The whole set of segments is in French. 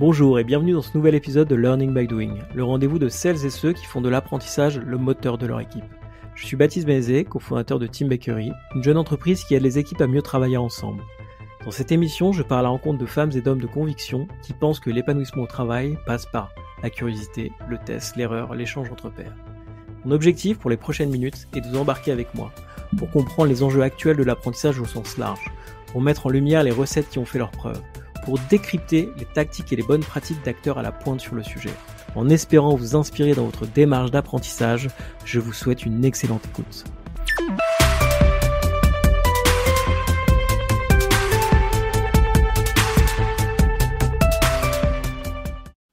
Bonjour et bienvenue dans ce nouvel épisode de Learning by Doing, le rendez-vous de celles et ceux qui font de l'apprentissage le moteur de leur équipe. Je suis Baptiste Bézé, cofondateur de Team Bakery, une jeune entreprise qui aide les équipes à mieux travailler ensemble. Dans cette émission, je parle à la rencontre de femmes et d'hommes de conviction qui pensent que l'épanouissement au travail passe par la curiosité, le test, l'erreur, l'échange entre pairs. Mon objectif pour les prochaines minutes est de vous embarquer avec moi pour comprendre les enjeux actuels de l'apprentissage au sens large, pour mettre en lumière les recettes qui ont fait leurs preuves, pour décrypter les tactiques et les bonnes pratiques d'acteurs à la pointe sur le sujet. En espérant vous inspirer dans votre démarche d'apprentissage, je vous souhaite une excellente écoute.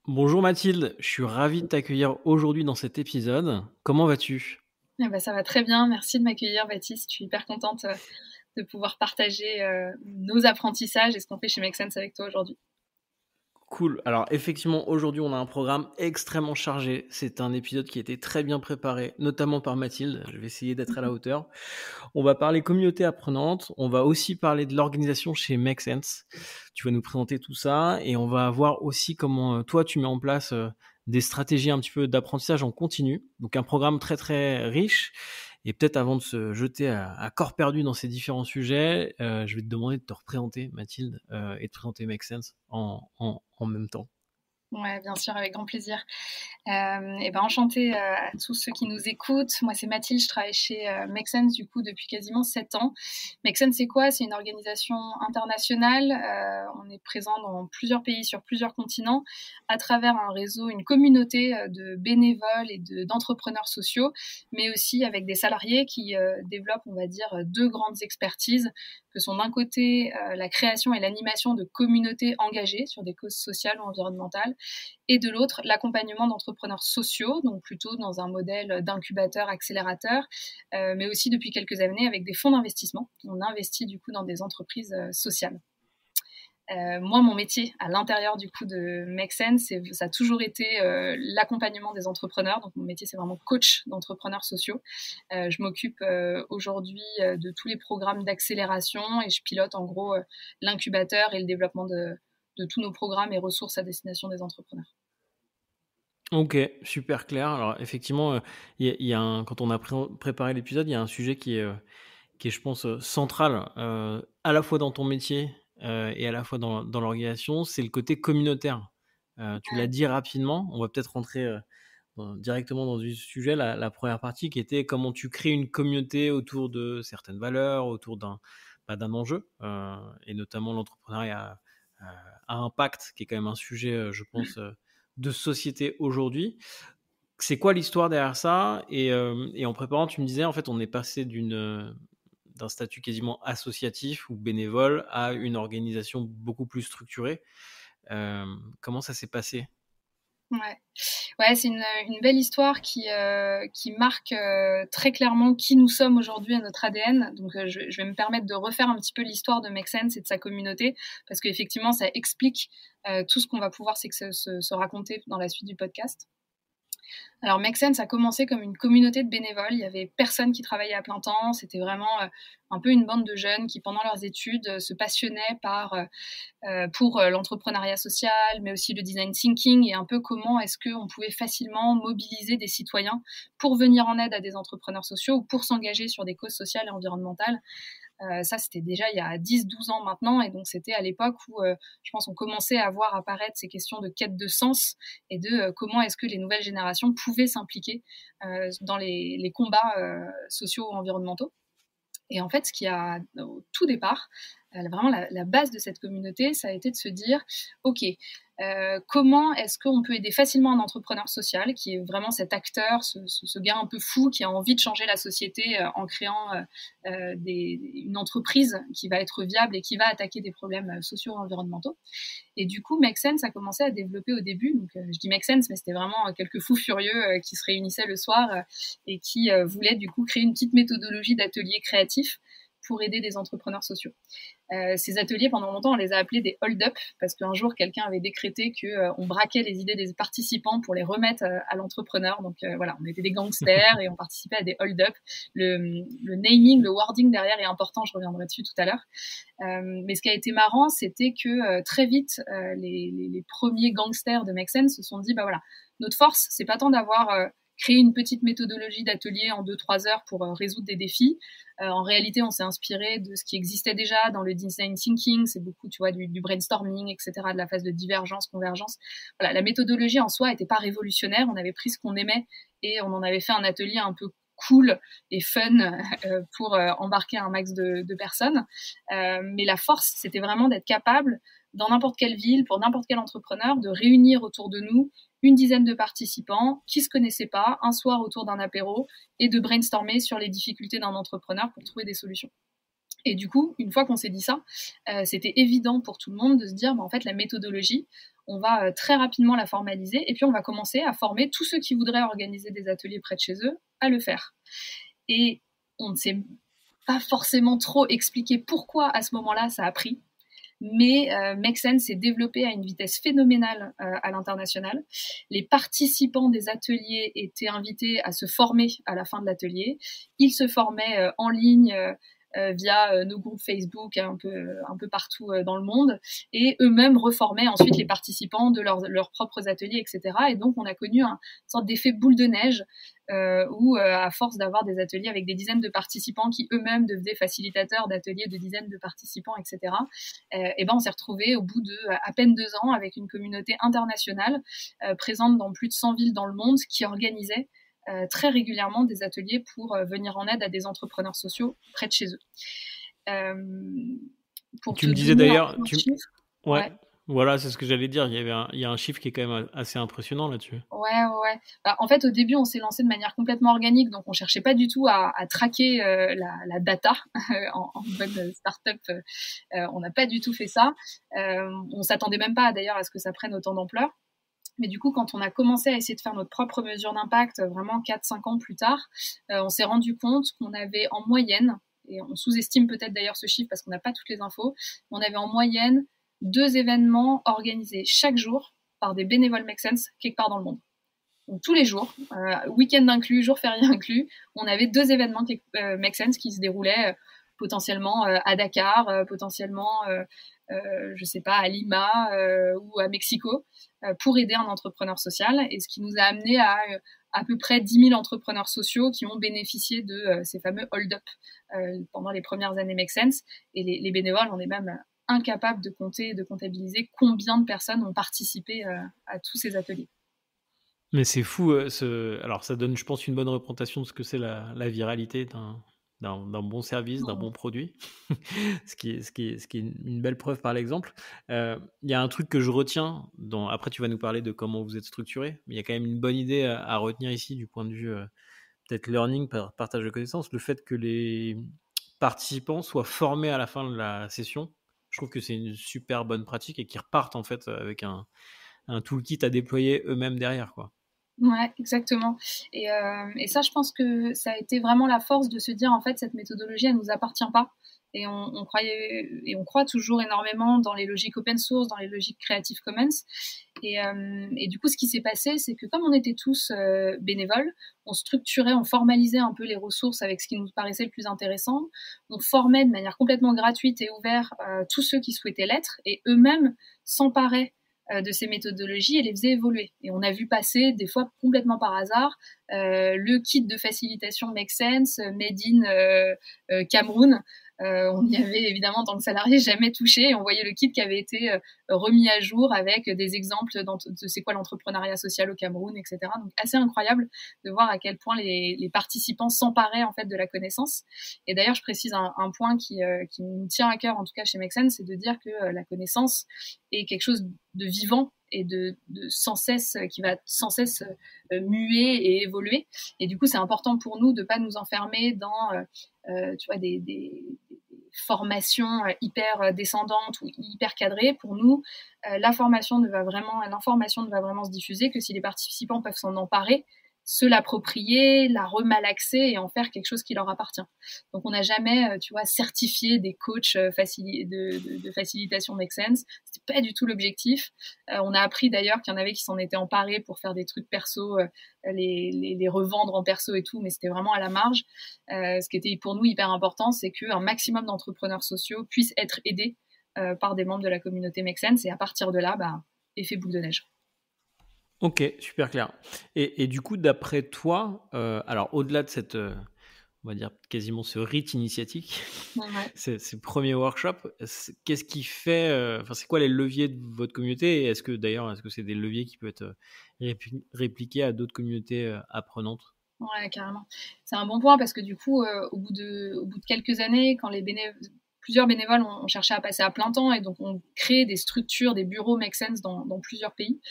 Bonjour Mathilde, je suis ravi de t'accueillir aujourd'hui dans cet épisode. Comment vas-tu? Eh ben, Ça va très bien, merci de m'accueillir Baptiste, je suis hyper contente euh, de pouvoir partager euh, nos apprentissages et ce qu'on fait chez Make Sense avec toi aujourd'hui. Cool. Alors effectivement, aujourd'hui, on a un programme extrêmement chargé. C'est un épisode qui a été très bien préparé, notamment par Mathilde. Je vais essayer d'être à la hauteur. On va parler communauté apprenante. On va aussi parler de l'organisation chez Make Sense. Tu vas nous présenter tout ça et on va voir aussi comment euh, toi, tu mets en place euh, des stratégies un petit peu d'apprentissage en continu. Donc un programme très très riche et peut-être avant de se jeter à, corps perdu dans ces différents sujets, euh, je vais te demander de te représenter, Mathilde, euh, et de présenter Make Sense en, en même temps. Ouais, bien sûr, avec grand plaisir. Euh, et ben enchantée euh, à tous ceux qui nous écoutent. Moi, c'est Mathilde, je travaille chez euh, du coup depuis quasiment sept ans. Make c'est quoi? C'est une organisation internationale. Euh, on est présent dans plusieurs pays, sur plusieurs continents, à travers un réseau, une communauté de bénévoles et d'entrepreneurs sociaux, mais aussi avec des salariés qui développent, on va dire, deux grandes expertises que sont d'un côté la création et l'animation de communautés engagées sur des causes sociales ou environnementales, et de l'autre, l'accompagnement d'entrepreneurs sociaux, donc plutôt dans un modèle d'incubateur, accélérateur, euh, mais aussi depuis quelques années avec des fonds d'investissement. On investit du coup dans des entreprises euh, sociales. Euh, moi, mon métier à l'intérieur du coup de Make Sense, ça a toujours été l'accompagnement des entrepreneurs. Donc, mon métier, c'est vraiment coach d'entrepreneurs sociaux. je m'occupe aujourd'hui de tous les programmes d'accélération et je pilote en gros l'incubateur et le développement de, de tous nos programmes et ressources à destination des entrepreneurs. Ok, super clair. Alors effectivement, il euh, y, a, quand on a préparé l'épisode, il y a un sujet qui est, euh, qui est je pense, euh, central à la fois dans ton métier et à la fois dans, dans l'organisation, c'est le côté communautaire. tu l'as dit rapidement, on va peut-être rentrer directement dans le sujet, la, la, première partie qui était comment tu crées une communauté autour de certaines valeurs, autour d'un bah, d'un enjeu, et notamment l'entrepreneuriat à impact, qui est quand même un sujet, euh, je pense, euh, de société aujourd'hui. C'est quoi l'histoire derrière ça? Et, euh, et, en préparant, tu me disais, en fait, on est passé d'une d'un statut quasiment associatif ou bénévole à une organisation beaucoup plus structurée. comment ça s'est passé? Ouais, ouais c'est une, belle histoire qui, euh, qui marque euh, très clairement qui nous sommes aujourd'hui à notre ADN. Donc, euh, je, vais me permettre de refaire un petit peu l'histoire de Make Sense et de sa communauté, parce qu'effectivement, ça explique tout ce qu'on va pouvoir se raconter dans la suite du podcast. Alors Make Sense a commencé comme une communauté de bénévoles. Il y avait personne qui travaillait à plein temps. C'était vraiment euh, un peu une bande de jeunes qui, pendant leurs études, euh, se passionnaient euh, pour l'entrepreneuriat social, mais aussi le design thinking et un peu comment est-ce qu'on pouvait facilement mobiliser des citoyens pour venir en aide à des entrepreneurs sociaux ou pour s'engager sur des causes sociales et environnementales. Euh, ça, c'était déjà il y a 10-12 ans maintenant. Et donc, c'était à l'époque où euh, je pense on commençait à voir apparaître ces questions de quête de sens et de euh, comment est-ce que les nouvelles générations pouvaient s'impliquer dans les, combats sociaux ou environnementaux. Et en fait, ce qui a, au tout départ, vraiment la, base de cette communauté, ça a été de se dire, OK, euh, comment est-ce qu'on peut aider facilement un entrepreneur social qui est vraiment cet acteur, ce, ce, gars un peu fou qui a envie de changer la société euh, en créant euh, euh, des, une entreprise qui va être viable et qui va attaquer des problèmes sociaux et environnementaux. Et du coup, Make Sense a commencé à développer au début, donc je dis Make Sense, mais c'était vraiment quelques fous furieux qui se réunissaient le soir et qui voulaient du coup créer une petite méthodologie d'atelier créatif pour aider des entrepreneurs sociaux. Euh, ces ateliers, pendant longtemps, on les a appelés des hold-up parce qu'un jour, quelqu'un avait décrété qu'on euh, on braquait les idées des participants pour les remettre euh, à l'entrepreneur. Donc voilà, on était des gangsters et on participait à des hold-up. Le, le, naming, le wording derrière est important, je reviendrai dessus tout à l'heure. mais ce qui a été marrant, c'était que très vite, les, les, les, premiers gangsters de Make se sont dit, bah voilà, notre force, c'est pas tant d'avoir créer une petite méthodologie d'atelier en 2-3 heures pour euh, résoudre des défis. Euh, en réalité, on s'est inspiré de ce qui existait déjà dans le design thinking, c'est beaucoup, tu vois, du, brainstorming, etc., de la phase de divergence, convergence. Voilà, la méthodologie en soi n'était pas révolutionnaire, on avait pris ce qu'on aimait et on en avait fait un atelier un peu cool et fun euh, pour embarquer un max de personnes. mais la force, c'était vraiment d'être capable, dans n'importe quelle ville, pour n'importe quel entrepreneur, de réunir autour de nous une dizaine de participants qui se connaissaient pas un soir autour d'un apéro et de brainstormer sur les difficultés d'un entrepreneur pour trouver des solutions. Et du coup, une fois qu'on s'est dit ça, euh, c'était évident pour tout le monde de se dire, bah, en fait, la méthodologie, on va euh, très rapidement la formaliser et puis on va commencer à former tous ceux qui voudraient organiser des ateliers près de chez eux à le faire. Et on ne s'est pas forcément trop expliqué pourquoi à ce moment-là ça a pris mais euh, s'est développé à une vitesse phénoménale euh, à l'international. Les participants des ateliers étaient invités à se former à la fin de l'atelier. Ils se formaient euh, en ligne euh, via euh, nos groupes Facebook un peu, un peu partout dans le monde et eux-mêmes reformaient ensuite les participants de leurs, propres ateliers, etc. Et donc on a connu un, une sorte d'effet boule de neige euh, où à force d'avoir des ateliers avec des dizaines de participants qui eux-mêmes devenaient facilitateurs d'ateliers de dizaines de participants, etc. et ben on s'est retrouvé au bout de à peine deux ans avec une communauté internationale présente dans plus de 100 villes dans le monde qui organisait euh, très régulièrement des ateliers pour euh, venir en aide à des entrepreneurs sociaux près de chez eux. Euh, pour tu me disais d'ailleurs, tu... ouais. Voilà, c'est ce que j'allais dire. Il y, avait un, il y a un chiffre qui est quand même assez impressionnant là-dessus. Ouais, ouais. Bah, en fait, au début, on s'est lancé de manière complètement organique, donc on cherchait pas du tout à, à traquer la, la, data en, en, bonne startup. Euh, on n'a pas du tout fait ça. Euh, on s'attendait même pas d'ailleurs à ce que ça prenne autant d'ampleur. Mais du coup, quand on a commencé à essayer de faire notre propre mesure d'impact, vraiment 4-5 ans plus tard, euh, on s'est rendu compte qu'on avait en moyenne, et on sous-estime peut-être d'ailleurs ce chiffre parce qu'on n'a pas toutes les infos, on avait en moyenne deux événements organisés chaque jour par des bénévoles Make Sense quelque part dans le monde. Donc tous les jours, euh, week-end inclus, jour férié inclus, on avait deux événements euh, Make Sense qui se déroulaient euh, potentiellement à Dakar, potentiellement euh, je sais pas, à Lima euh, ou à Mexico euh, pour aider un entrepreneur social et ce qui nous a amené à à peu près 10 000 entrepreneurs sociaux qui ont bénéficié de ces fameux hold-up pendant les premières années Make Sense. Et les, les, bénévoles, on est même incapable de compter, de comptabiliser combien de personnes ont participé à tous ces ateliers. Mais c'est fou. Alors, ça donne, je pense, une bonne représentation de ce que c'est la viralité d'un d'un bon service, d'un bon produit, ce, qui est, ce, qui est, ce qui est une belle preuve par l'exemple. Euh, il y a un truc que je retiens, dans, après tu vas nous parler de comment vous êtes structuré, mais il y a quand même une bonne idée à, retenir ici du point de vue euh, peut-être learning, partage de connaissances, le fait que les participants soient formés à la fin de la session. Je trouve que c'est une super bonne pratique et qu'ils repartent en fait avec un, un toolkit à déployer eux-mêmes derrière. quoi. Ouais, exactement. Et, euh, et, ça, je pense que ça a été vraiment la force de se dire en fait cette méthodologie, elle nous appartient pas. Et on, croyait et on croit toujours énormément dans les logiques open source, dans les logiques Creative Commons. Et, euh, et du coup, ce qui s'est passé, c'est que comme on était tous euh, bénévoles, on structurait, on formalisait un peu les ressources avec ce qui nous paraissait le plus intéressant. On formait de manière complètement gratuite et ouverte tous ceux qui souhaitaient l'être, et eux-mêmes s'emparaient de ces méthodologies et les faisait évoluer. Et on a vu passer, des fois complètement par hasard, euh, le kit de facilitation Make Sense, Made in euh, Cameroun, euh, on n'y avait évidemment, en tant que salarié, jamais touché. on voyait le kit qui avait été euh, remis à jour avec des exemples de c'est quoi l'entrepreneuriat social au Cameroun, etc. Donc assez incroyable de voir à quel point les, participants s'emparaient en fait de la connaissance. Et d'ailleurs, je précise un, point qui, euh, qui me tient à cœur, en tout cas chez Mexen, c'est de dire que la connaissance est quelque chose de vivant et de, sans cesse qui va sans cesse muer et évoluer et du coup c'est important pour nous de pas nous enfermer dans tu vois des, formation euh, hyper euh, descendante ou hyper cadrée, pour nous, euh, la formation ne va vraiment, l'information ne va vraiment se diffuser que si les participants peuvent s'en emparer, se l'approprier, la remalaxer et en faire quelque chose qui leur appartient. Donc on n'a jamais, euh, tu vois, certifié des coachs euh, de, facilitation Make Sense. C'était pas du tout l'objectif. Euh, on a appris d'ailleurs qu'il y en avait qui s'en étaient emparés pour faire des trucs perso, les, les, les, revendre en perso et tout, mais c'était vraiment à la marge. ce qui était pour nous hyper important, c'est qu'un maximum d'entrepreneurs sociaux puissent être aidés par des membres de la communauté Make Sense et à partir de là, bah, effet boule de neige. Ok, super clair. Et, du coup, d'après toi, euh, alors au-delà de cette, euh, on va dire quasiment ce rite initiatique, ce, premier workshop, qu'est-ce qui fait, euh, enfin, c'est quoi les leviers de votre communauté Et est-ce que d'ailleurs, est-ce que c'est des leviers qui peuvent être répliqués à d'autres communautés apprenantes? Ouais, carrément. C'est un bon point parce que du coup, au, bout de, au bout de quelques années, quand les bénévoles plusieurs bénévoles ont, cherché à passer à plein temps et donc on crée des structures, des bureaux Make Sense dans, plusieurs pays.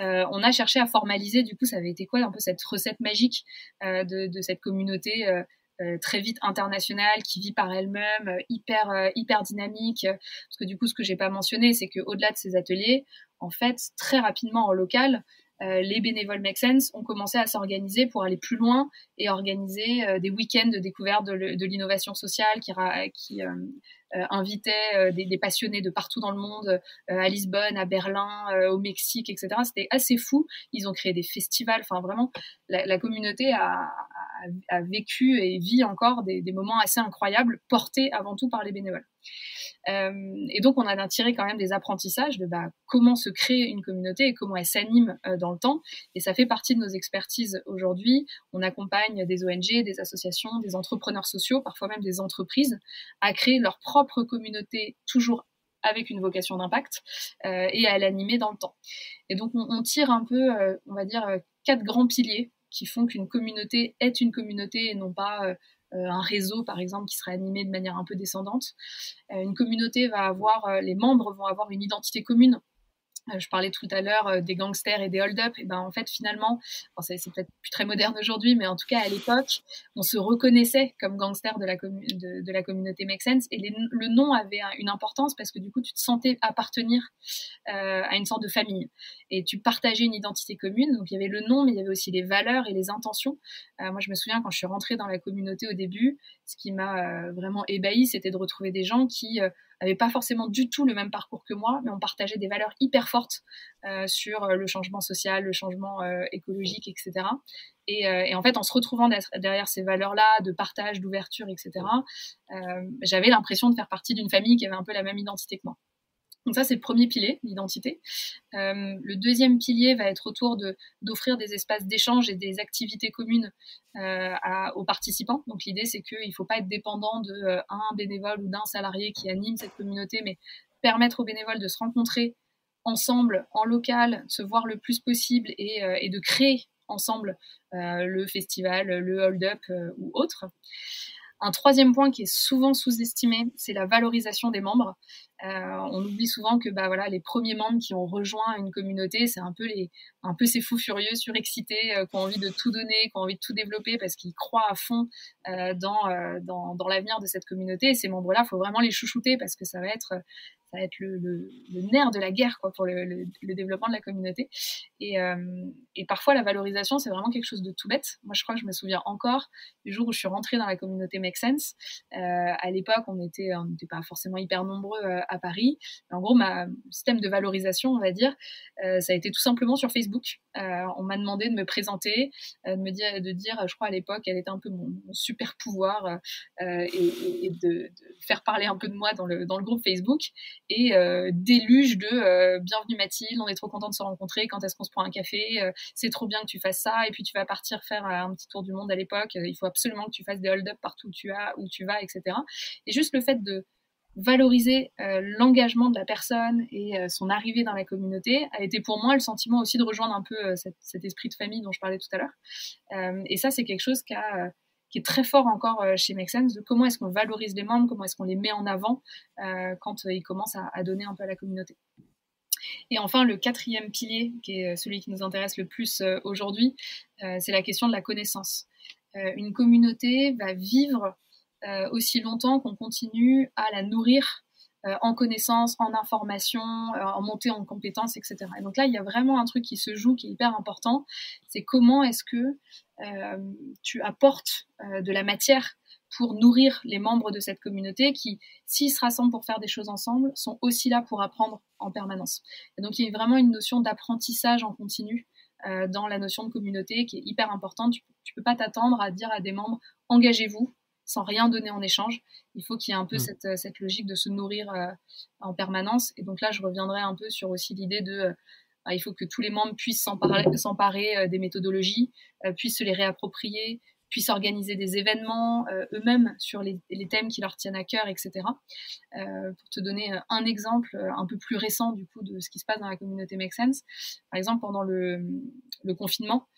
Euh, on a cherché à formaliser, du coup, ça avait été quoi un peu cette recette magique euh, de, cette communauté euh, très vite internationale qui vit par elle-même, hyper hyper dynamique. Parce que du coup, ce que j'ai pas mentionné, c'est que au-delà de ces ateliers, en fait, très rapidement en local, les bénévoles Make Sense ont commencé à s'organiser pour aller plus loin et organiser des week-ends de découverte de, l'innovation sociale qui, invitait euh, des, des, passionnés de partout dans le monde, euh, à Lisbonne, à Berlin, au Mexique, etc. C'était assez fou. Ils ont créé des festivals. Enfin, vraiment, la, la communauté a, a, vécu et vit encore des, moments assez incroyables, portés avant tout par les bénévoles. Euh, et donc, on a tiré quand même des apprentissages de bah, comment se crée une communauté et comment elle s'anime euh, dans le temps. Et ça fait partie de nos expertises aujourd'hui. On accompagne des ONG, des associations, des entrepreneurs sociaux, parfois même des entreprises, à créer leur propre communauté toujours avec une vocation d'impact euh, et à l'animer dans le temps. Et donc on, tire un peu, on va dire, quatre grands piliers qui font qu'une communauté est une communauté et non pas euh, un réseau, par exemple, qui serait animé de manière un peu descendante. Euh, une communauté va avoir, euh, les membres vont avoir une identité commune euh, je parlais tout à l'heure euh, des gangsters et des hold-up. Et ben en fait finalement, c'est peut-être plus très moderne aujourd'hui, mais en tout cas à l'époque, on se reconnaissait comme gangster de la, communauté Make Sense et le nom avait une importance parce que du coup tu te sentais appartenir euh, à une sorte de famille et tu partageais une identité commune. Donc il y avait le nom, mais il y avait aussi les valeurs et les intentions. Euh, moi je me souviens quand je suis rentrée dans la communauté au début, ce qui m'a vraiment ébahi, c'était de retrouver des gens qui n'avaient pas forcément du tout le même parcours que moi, mais on partageait des valeurs hyper fortes euh, sur euh, le changement social, le changement euh, écologique, etc. Et, et, en fait, en se retrouvant derrière ces valeurs-là, de partage, d'ouverture, etc., j'avais l'impression de faire partie d'une famille qui avait un peu la même identité que moi. Donc ça, c'est le premier pilier, l'identité. Euh, le deuxième pilier va être autour de d'offrir des espaces d'échange et des activités communes euh, aux participants. Donc l'idée, c'est qu'il ne faut pas être dépendant de euh, bénévole ou d'un salarié qui anime cette communauté, mais permettre aux bénévoles de se rencontrer ensemble, en local, se voir le plus possible et, et de créer ensemble le festival, le hold-up ou autre. Un troisième point qui est souvent sous-estimé, c'est la valorisation des membres. Euh, on oublie souvent que bah voilà les premiers membres qui ont rejoint une communauté, c'est un peu ces fous furieux, surexcités, euh, qui ont envie de tout donner, qui ont envie de tout développer parce qu'ils croient à fond euh, dans, dans, dans l'avenir de cette communauté. Et ces membres-là, faut vraiment les chouchouter parce que ça va être ça va être le, nerf de la guerre quoi pour le, développement de la communauté. Et, euh, et parfois la valorisation, c'est vraiment quelque chose de tout bête. Moi, je crois que je me souviens encore du jour où je suis rentrée dans la communauté Make Sense. à l'époque, on était on n'était pas forcément hyper nombreux à Paris. En gros, ma système de valorisation, on va dire, euh, ça a été tout simplement sur Facebook. Euh, on m'a demandé de me présenter, euh, de me dire, de dire, je crois à l'époque, elle était un peu mon, super pouvoir et, de, faire parler un peu de moi dans le groupe Facebook et déluge de bienvenue Mathilde, on est trop content de se rencontrer, quand est-ce qu'on se prend un café, c'est trop bien que tu fasses ça et puis tu vas partir faire un petit tour du monde à l'époque, il faut absolument que tu fasses des hold-up partout où tu as, où tu vas, etc. Et juste le fait de valoriser euh, l'engagement de la personne et euh, son arrivée dans la communauté a été pour moi le sentiment aussi de rejoindre un peu euh, cet, esprit de famille dont je parlais tout à l'heure. et ça, c'est quelque chose qui, très fort encore chez Make Sense, de comment est-ce qu'on valorise les membres, comment est-ce qu'on les met en avant quand ils commencent à, à, donner un peu à la communauté. Et enfin, le quatrième pilier, qui est celui qui nous intéresse le plus aujourd'hui, c'est la question de la connaissance. une communauté va vivre euh, aussi longtemps qu'on continue à la nourrir euh, en connaissances, en informations, euh, en montée en compétences, etc. Et donc là, il y a vraiment un truc qui se joue qui est hyper important, c'est comment est-ce que tu apportes de la matière pour nourrir les membres de cette communauté qui, s'ils se rassemblent pour faire des choses ensemble, sont aussi là pour apprendre en permanence. Et donc il y a vraiment une notion d'apprentissage en continu euh, dans la notion de communauté qui est hyper importante. Tu, ne peux pas t'attendre à dire à des membres engagez-vous sans rien donner en échange. Il faut qu'il y ait un peu mm. cette, cette, logique de se nourrir euh, en permanence. Et donc là, je reviendrai un peu sur aussi l'idée de euh, il faut que tous les membres puissent s'emparer des méthodologies, puissent se les réapproprier, puissent organiser des événements euh, eux-mêmes sur les, thèmes qui leur tiennent à cœur, etc. Euh, pour te donner euh, un exemple un peu plus récent du coup de ce qui se passe dans la communauté Make Sense, par exemple pendant le, confinement,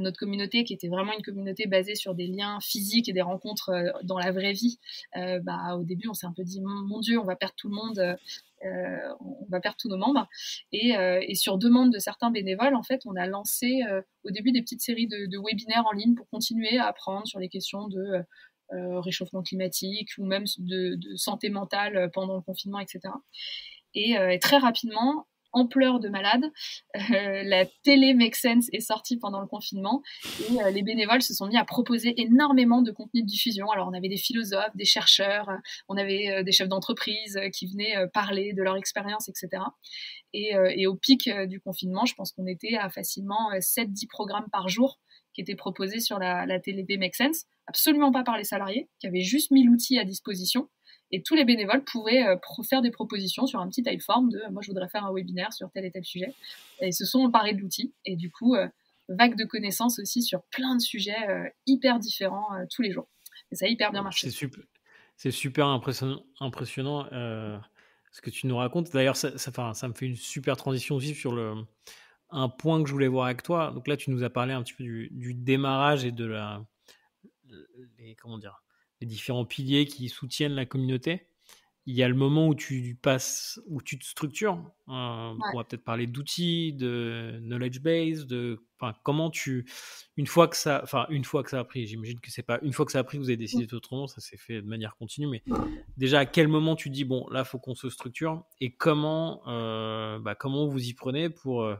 notre communauté, qui était vraiment une communauté basée sur des liens physiques et des rencontres dans la vraie vie, bah, au début, on s'est un peu dit, mon, Dieu, on va perdre tout le monde, euh, on va perdre tous nos membres. Euh, et, sur demande de certains bénévoles, en fait, on a lancé euh, au début des petites séries de, webinaires en ligne pour continuer à apprendre sur les questions de réchauffement climatique ou même de, santé mentale pendant le confinement, etc. et très rapidement, ampleur de malade. Euh, la télé Make Sense est sortie pendant le confinement et euh, les bénévoles se sont mis à proposer énormément de contenu de diffusion. Alors on avait des philosophes, des chercheurs, on avait euh, des chefs d'entreprise qui venaient parler de leur expérience, etc. Et, au pic du confinement, je pense qu'on était à facilement 7-10 programmes par jour qui étaient proposés sur la, la télé Make Sense, absolument pas par les salariés, qui avaient juste mis l'outil à disposition et tous les bénévoles pourraient euh, faire des propositions sur un petit typeform de moi je voudrais faire un webinaire sur tel et tel sujet. Et ils se sont emparés de l'outil. Et du coup, euh, vague de connaissances aussi sur plein de sujets euh, hyper différents tous les jours. Et ça a hyper bien marché. C'est super, impressionnant, ce que tu nous racontes. D'ailleurs, ça, me fait une super transition aussi sur le, un point que je voulais voir avec toi. Donc là, tu nous as parlé un petit peu du, démarrage et de la. Comment dire les différents piliers qui soutiennent la communauté. Il y a le moment où tu passes, où tu te structures. Euh, on va peut-être parler d'outils, de knowledge base, de comment tu, une fois que ça, enfin une fois que ça a pris, j'imagine que c'est pas une fois que ça a pris vous avez décidé autrement, ça s'est fait de manière continue, mais déjà à quel moment tu dis bon là faut qu'on se structure et comment, euh, bah, comment vous y prenez pour euh,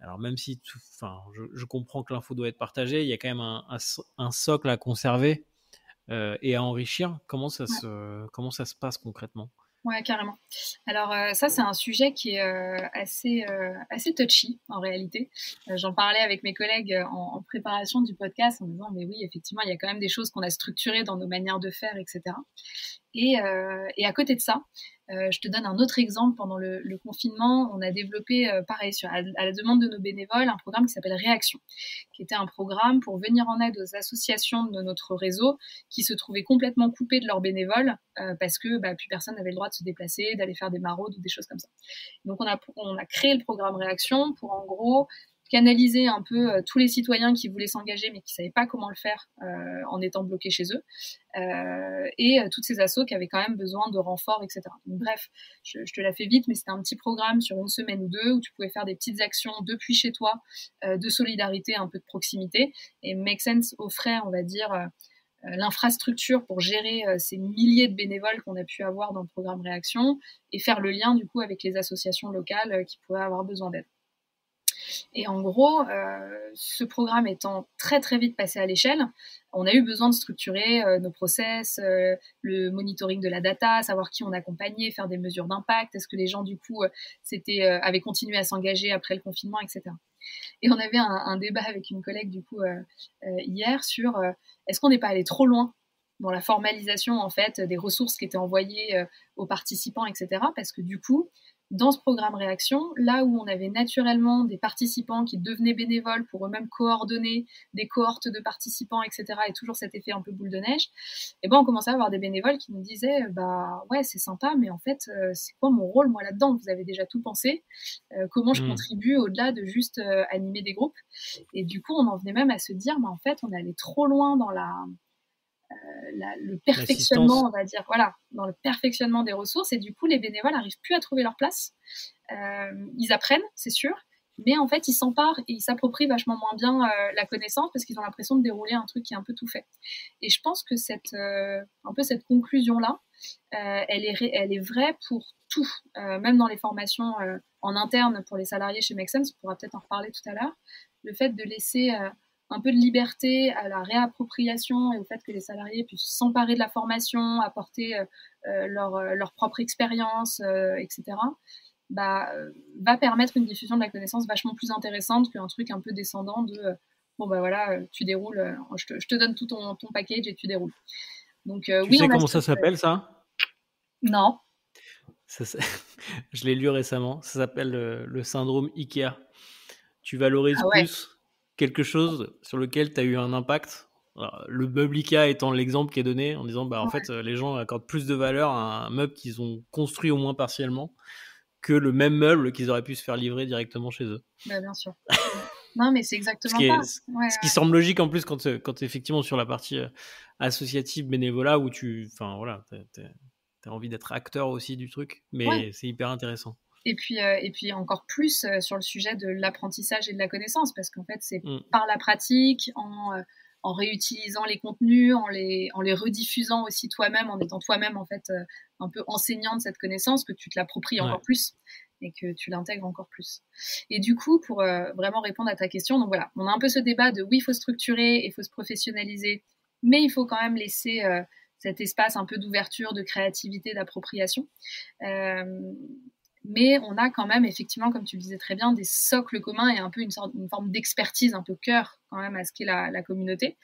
alors même si, enfin, je, comprends que l'info doit être partagée, il y a quand même un, un socle à conserver euh, et à enrichir. Comment ça, se, comment ça se passe concrètement? Ouais, carrément. Alors euh, ça, c'est un sujet qui est euh, assez, assez touchy en réalité. J'en parlais avec mes collègues en, en, préparation du podcast en disant, mais oui, effectivement, il y a quand même des choses qu'on a structurées dans nos manières de faire, etc. Et, et à côté de ça, euh, je te donne un autre exemple. Pendant le, confinement, on a développé, euh, pareil, à, la demande de nos bénévoles, un programme qui s'appelle Réaction, qui était un programme pour venir en aide aux associations de notre réseau qui se trouvaient complètement coupées de leurs bénévoles euh, parce que bah, plus personne n'avait le droit de se déplacer, d'aller faire des maraudes ou des choses comme ça. Donc on a créé le programme Réaction pour en gros canaliser un peu euh, tous les citoyens qui voulaient s'engager mais qui savaient pas comment le faire euh, en étant bloqués chez eux, euh, et toutes ces assos qui avaient quand même besoin de renforts, etc. bref, je, te la fais vite, mais c'était un petit programme sur une semaine ou deux où tu pouvais faire des petites actions depuis chez toi, de solidarité, un peu de proximité, et Make Sense offrait, on va dire, l'infrastructure pour gérer ces milliers de bénévoles qu'on a pu avoir dans le programme Réaction et faire le lien du coup avec les associations locales qui pourraient avoir besoin d'aide. Et en gros, euh, ce programme étant très très vite passé à l'échelle, on a eu besoin de structurer euh, nos process, euh, le monitoring de la data, savoir qui on accompagnait, faire des mesures d'impact, est-ce que les gens du coup c'était, avaient continué à s'engager après le confinement, etc. Et on avait un, débat avec une collègue du coup hier sur est-ce qu'on n'est pas allé trop loin dans la formalisation en fait des ressources qui étaient envoyées aux participants, etc. Parce que du coup, dans ce programme Réaction, là où on avait naturellement des participants qui devenaient bénévoles pour eux-mêmes coordonner des cohortes de participants, etc., et toujours cet effet un peu boule de neige, et eh ben on commençait à avoir des bénévoles qui nous disaient, bah ouais, c'est sympa, mais en fait, euh, c'est quoi mon rôle moi là-dedans? Vous avez déjà tout pensé. Euh, comment je mmh. contribue au-delà de juste euh, animer des groupes? Et du coup, on en venait même à se dire, mais en fait, on allé trop loin dans la euh, le perfectionnement, on va dire, voilà, dans le perfectionnement des ressources. Et du coup, les bénévoles n'arrivent plus à trouver leur place. Euh, ils apprennent, c'est sûr, mais en fait, ils s'emparent et ils s'approprient vachement moins bien euh, la connaissance parce qu'ils ont l'impression de dérouler un truc qui est un peu tout fait. Et je pense que cette, un peu cette conclusion-là, elle, est, elle est vraie pour tout, même dans les formations en interne pour les salariés chez Make on pourra peut-être en reparler tout à l'heure. Le fait de laisser un peu de liberté à la réappropriation et au fait que les salariés puissent s'emparer de la formation, apporter leur, leur, propre expérience, etc., bah, va permettre une diffusion de la connaissance vachement plus intéressante qu'un truc un peu descendant de bon bah voilà, tu déroules, je te, je te donne tout ton, ton, package et tu déroules. Donc, tu oui, sais comment ça s'appelle ça? Non. je l'ai lu récemment. Ça s'appelle le, syndrome IKEA. Tu valorises ah plus quelque chose sur lequel tu as eu un impact? le meuble IKEA étant l'exemple qui est donné en disant bah en fait les gens accordent plus de valeur à un meuble qu'ils ont construit au moins partiellement que le même meuble qu'ils auraient pu se faire livrer directement chez eux. Bah, bien sûr. non mais c'est exactement ce ça. ce qui semble logique en plus quand, quand effectivement sur la partie euh, associative bénévolat où tu enfin voilà tu as envie d'être acteur aussi du truc mais c'est hyper intéressant. Et puis, euh, et puis encore plus euh, sur le sujet de l'apprentissage et de la connaissance, parce qu'en fait, c'est mm. par la pratique, en, euh, en, réutilisant les contenus, en les, en les rediffusant aussi toi-même, en étant toi-même en fait un peu enseignant de cette connaissance, que tu te l'appropries encore plus et que tu l'intègres encore plus. Et du coup, pour vraiment répondre à ta question, donc voilà, on a un peu ce débat de oui, il faut structurer, il faut se professionnaliser, mais il faut quand même laisser cet espace un peu d'ouverture, de créativité, d'appropriation. Euh, mais on a quand même effectivement, comme tu le disais très bien, des socles communs et un peu une, sorte, une forme d'expertise, un peu cœur quand même à ce qu'est la, la communauté.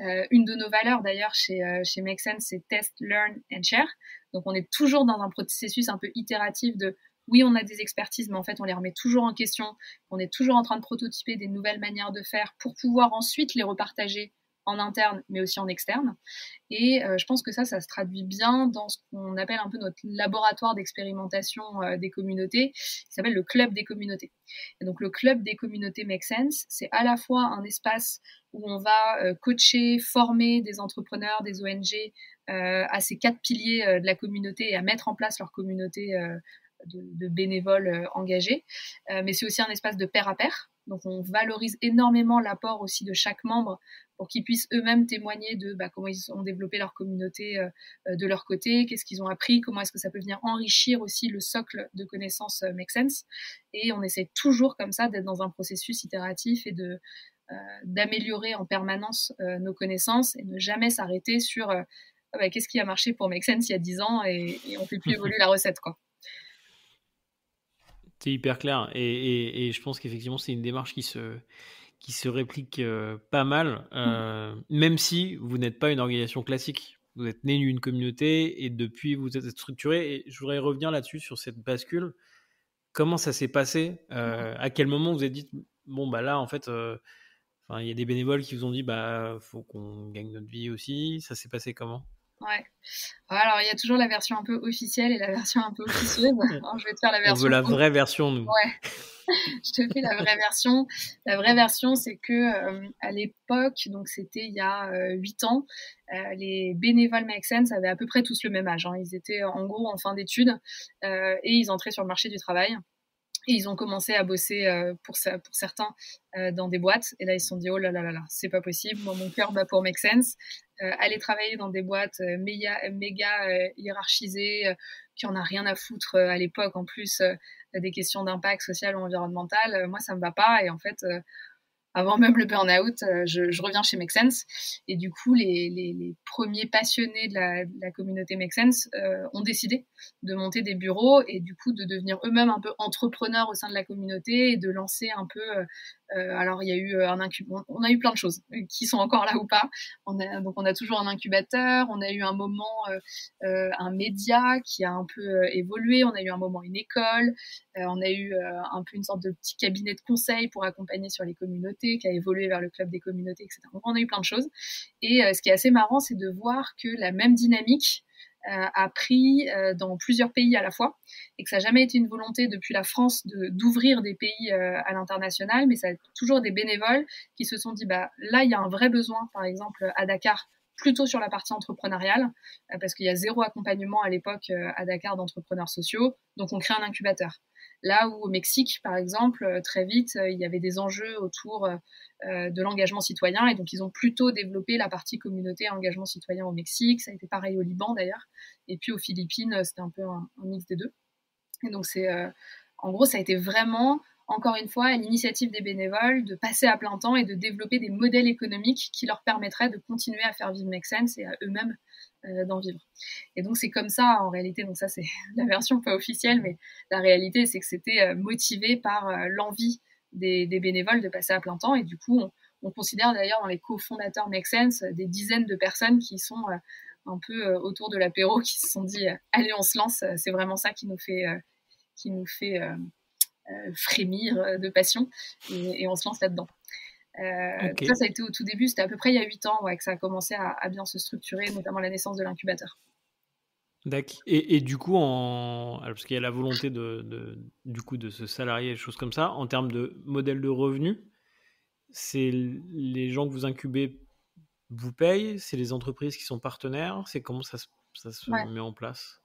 Euh, une de nos valeurs d'ailleurs chez, euh, chez Make Sense, c'est test, learn and share. Donc on est toujours dans un processus un peu itératif de oui, on a des expertises, mais en fait, on les remet toujours en question. On est toujours en train de prototyper des nouvelles manières de faire pour pouvoir ensuite les repartager en interne, mais aussi en externe. Et euh, je pense que ça, ça se traduit bien dans ce qu'on appelle un peu notre laboratoire d'expérimentation euh, des communautés, qui s'appelle le club des communautés. Et donc le club des communautés Make Sense, c'est à la fois un espace où on va euh, coacher, former des entrepreneurs, des ONG à ces quatre piliers de la communauté et à mettre en place leur communauté de, de, bénévoles engagés. mais c'est aussi un espace de pair à pair. Donc on valorise énormément l'apport aussi de chaque membre pour qu'ils puissent eux-mêmes témoigner de bah, comment ils ont développé leur communauté euh, euh, de leur côté, qu'est-ce qu'ils ont appris, comment est-ce que ça peut venir enrichir aussi le socle de connaissances euh, Make Sense. Et on essaie toujours comme ça d'être dans un processus itératif et de d'améliorer en permanence nos connaissances et ne jamais s'arrêter sur ah bah, qu'est-ce qui a marché pour Make Sense il y a 10 ans et, et on fait plus évoluer la recette quoi. C'est hyper clair et, et je pense qu'effectivement c'est une démarche qui se qui se réplique euh, pas mal, euh, même si vous n'êtes pas une organisation classique. Vous êtes né d'une communauté et depuis vous êtes structuré. Et je voudrais revenir là-dessus sur cette bascule. Comment ça s'est passé euh, À quel moment vous avez dit bon bah là en fait, il y a des bénévoles qui vous ont dit bah faut qu'on gagne notre vie aussi. Ça s'est passé comment? Ouais. Alors, il y a toujours la version un peu officielle et la version un peu officieuse. je vais te faire la version. On veut la vraie version, nous. Ouais. je te fais la vraie version. La vraie version, c'est que euh, à l'époque, donc c'était il y a euh, huit ans, euh, les bénévoles Make Sense avaient à peu près tous le même âge. Hein. Ils étaient en gros en fin d'études et ils entraient sur le marché du travail. Ils ont commencé à bosser pour, ça, pour certains dans des boîtes. Et là, ils se sont dit, oh là là là là, c'est pas possible. Moi, mon cœur bat pour Make Sense. aller travailler dans des boîtes méga, méga hiérarchisées, qui en a rien à foutre à l'époque en plus des questions d'impact social ou environnemental, euh, moi ça me va pas et en fait euh, avant même le burn-out, euh, je, reviens chez Make Sense. Et du coup, les, premiers passionnés de la, communauté Make Sense ont décidé de monter des bureaux et du coup de devenir eux-mêmes un peu entrepreneurs au sein de la communauté et de lancer un peu euh, alors il y a eu euh, un incubateur, on a eu plein de choses euh, qui sont encore là ou pas. On a, donc on a toujours un incubateur, on a eu un moment un média qui a un peu évolué, on a eu un moment une école, on a eu un peu une sorte de petit cabinet de conseil pour accompagner sur les communautés qui a évolué vers le club des communautés, etc. Donc on a eu plein de choses. Et ce qui est assez marrant, c'est de voir que la même dynamique a pris euh, dans plusieurs pays à la fois et que ça n'a jamais été une volonté depuis la France d'ouvrir des pays euh, à l'international, mais ça a toujours des bénévoles qui se sont dit bah là il y a un vrai besoin, par exemple à Dakar plutôt sur la partie entrepreneuriale, parce qu'il y a zéro accompagnement à l'époque à Dakar d'entrepreneurs sociaux, donc on crée un incubateur. Là où au Mexique, par exemple, très vite, il y avait des enjeux autour euh, de l'engagement citoyen. Et donc, ils ont plutôt développé la partie communauté engagement citoyen au Mexique. Ça a été pareil au Liban, d'ailleurs. Et puis, aux Philippines, c'était un peu un, mix des deux. Et donc, c'est, euh, en gros, ça a été vraiment encore une fois, à l'initiative des bénévoles, de passer à plein temps et de développer des modèles économiques qui leur permettraient de continuer à faire vivre Make Sense et à eux-mêmes euh, d'en vivre. Et donc c'est comme ça en réalité, donc ça c'est la version pas officielle, mais la réalité c'est que c'était euh, motivé par euh, l'envie des, bénévoles de passer à plein temps et du coup on, considère d'ailleurs dans les cofondateurs Make Sense des dizaines de personnes qui sont un peu autour de l'apéro qui se sont dit allez on se lance, c'est vraiment ça qui nous fait qui nous fait frémir de passion et on se lance là-dedans. Euh, ça, ça a été au tout début, c'était à peu près il y a 8 ans que ça a commencé à, bien se structurer, notamment la naissance de l'incubateur. D'accord. Et, du coup, en... parce qu'il y a la volonté de, du coup, de se salarier, des choses comme ça, en termes de modèle de revenus, c'est les gens que vous incubez vous payent, c'est les entreprises qui sont partenaires, c'est comment ça, ça se met en place?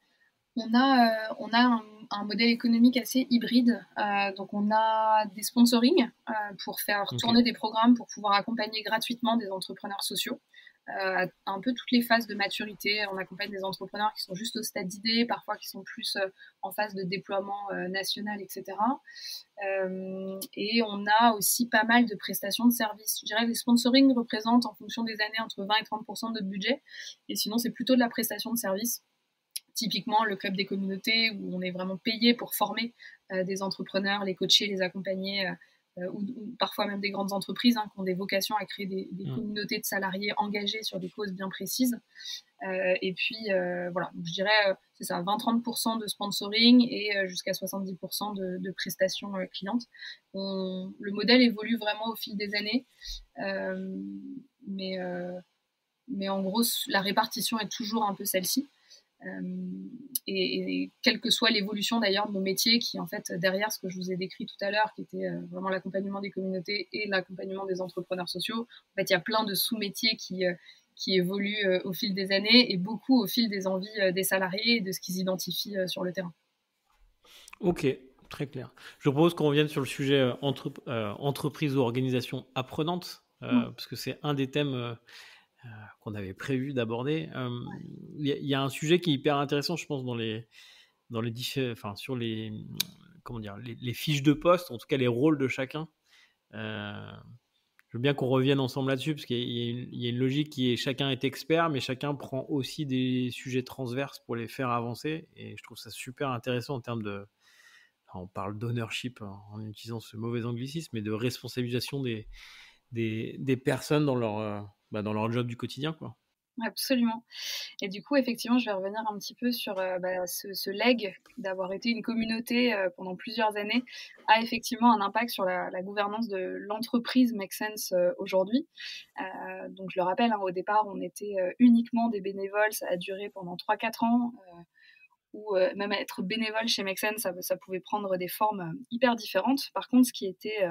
On a, euh, on a un, modèle économique assez hybride. Euh, donc, on a des sponsorings euh, pour faire tourner des programmes pour pouvoir accompagner gratuitement des entrepreneurs sociaux. à un peu toutes les phases de maturité. On accompagne des entrepreneurs qui sont juste au stade d'idée, parfois qui sont plus en phase de déploiement national, etc. et on a aussi pas mal de prestations de services. Je dirais que les sponsorings représentent en fonction des années entre 20 et 30% de notre budget. Et sinon, c'est plutôt de la prestation de services typiquement le club des communautés où on est vraiment payé pour former euh, des entrepreneurs, les coacher, les accompagner, euh, euh, ou, parfois même des grandes entreprises hein, qui ont des vocations à créer des, mmh. communautés de salariés engagés sur des causes bien précises. et puis voilà, je dirais c'est ça, 20-30% de sponsoring et jusqu'à 70% de, prestations clientes. le modèle évolue vraiment au fil des années, mais, mais en gros la répartition est toujours un peu celle-ci. Euh, et, quelle que soit l'évolution d'ailleurs de nos métiers, qui en fait derrière ce que je vous ai décrit tout à l'heure, qui était euh, vraiment l'accompagnement des communautés et l'accompagnement des entrepreneurs sociaux, en fait il y a plein de sous-métiers qui, euh, qui évoluent au fil des années et beaucoup au fil des envies des salariés et de ce qu'ils identifient sur le terrain. Ok, très clair. Je propose qu'on revienne sur le sujet entreprise ou organisation apprenante, mmh. parce que c'est un des thèmes euh, qu'on avait prévu d'aborder. Il y, a un sujet qui est hyper intéressant, je pense, dans les, dans les enfin, sur les, comment dire, les, fiches de poste, en tout cas les rôles de chacun. Euh, je veux bien qu'on revienne ensemble là-dessus, parce qu'il y, a une logique qui est chacun est expert, mais chacun prend aussi des sujets transverses pour les faire avancer. Et je trouve ça super intéressant en termes de. on parle d'ownership en utilisant ce mauvais anglicisme, mais de responsabilisation des, des, des personnes dans leur, euh, bah, dans leur job du quotidien. Quoi. Absolument. Et du coup, effectivement, je vais revenir un petit peu sur euh, bah, ce, leg d'avoir été une communauté euh, pendant plusieurs années, a effectivement un impact sur la, gouvernance de l'entreprise Make Sense euh, aujourd'hui. donc, je le rappelle, hein, au départ, on était uniquement des bénévoles, ça a duré pendant 3-4 ans. ou même être bénévole chez Make Sense, ça, ça, pouvait prendre des formes hyper différentes. Par contre, ce qui était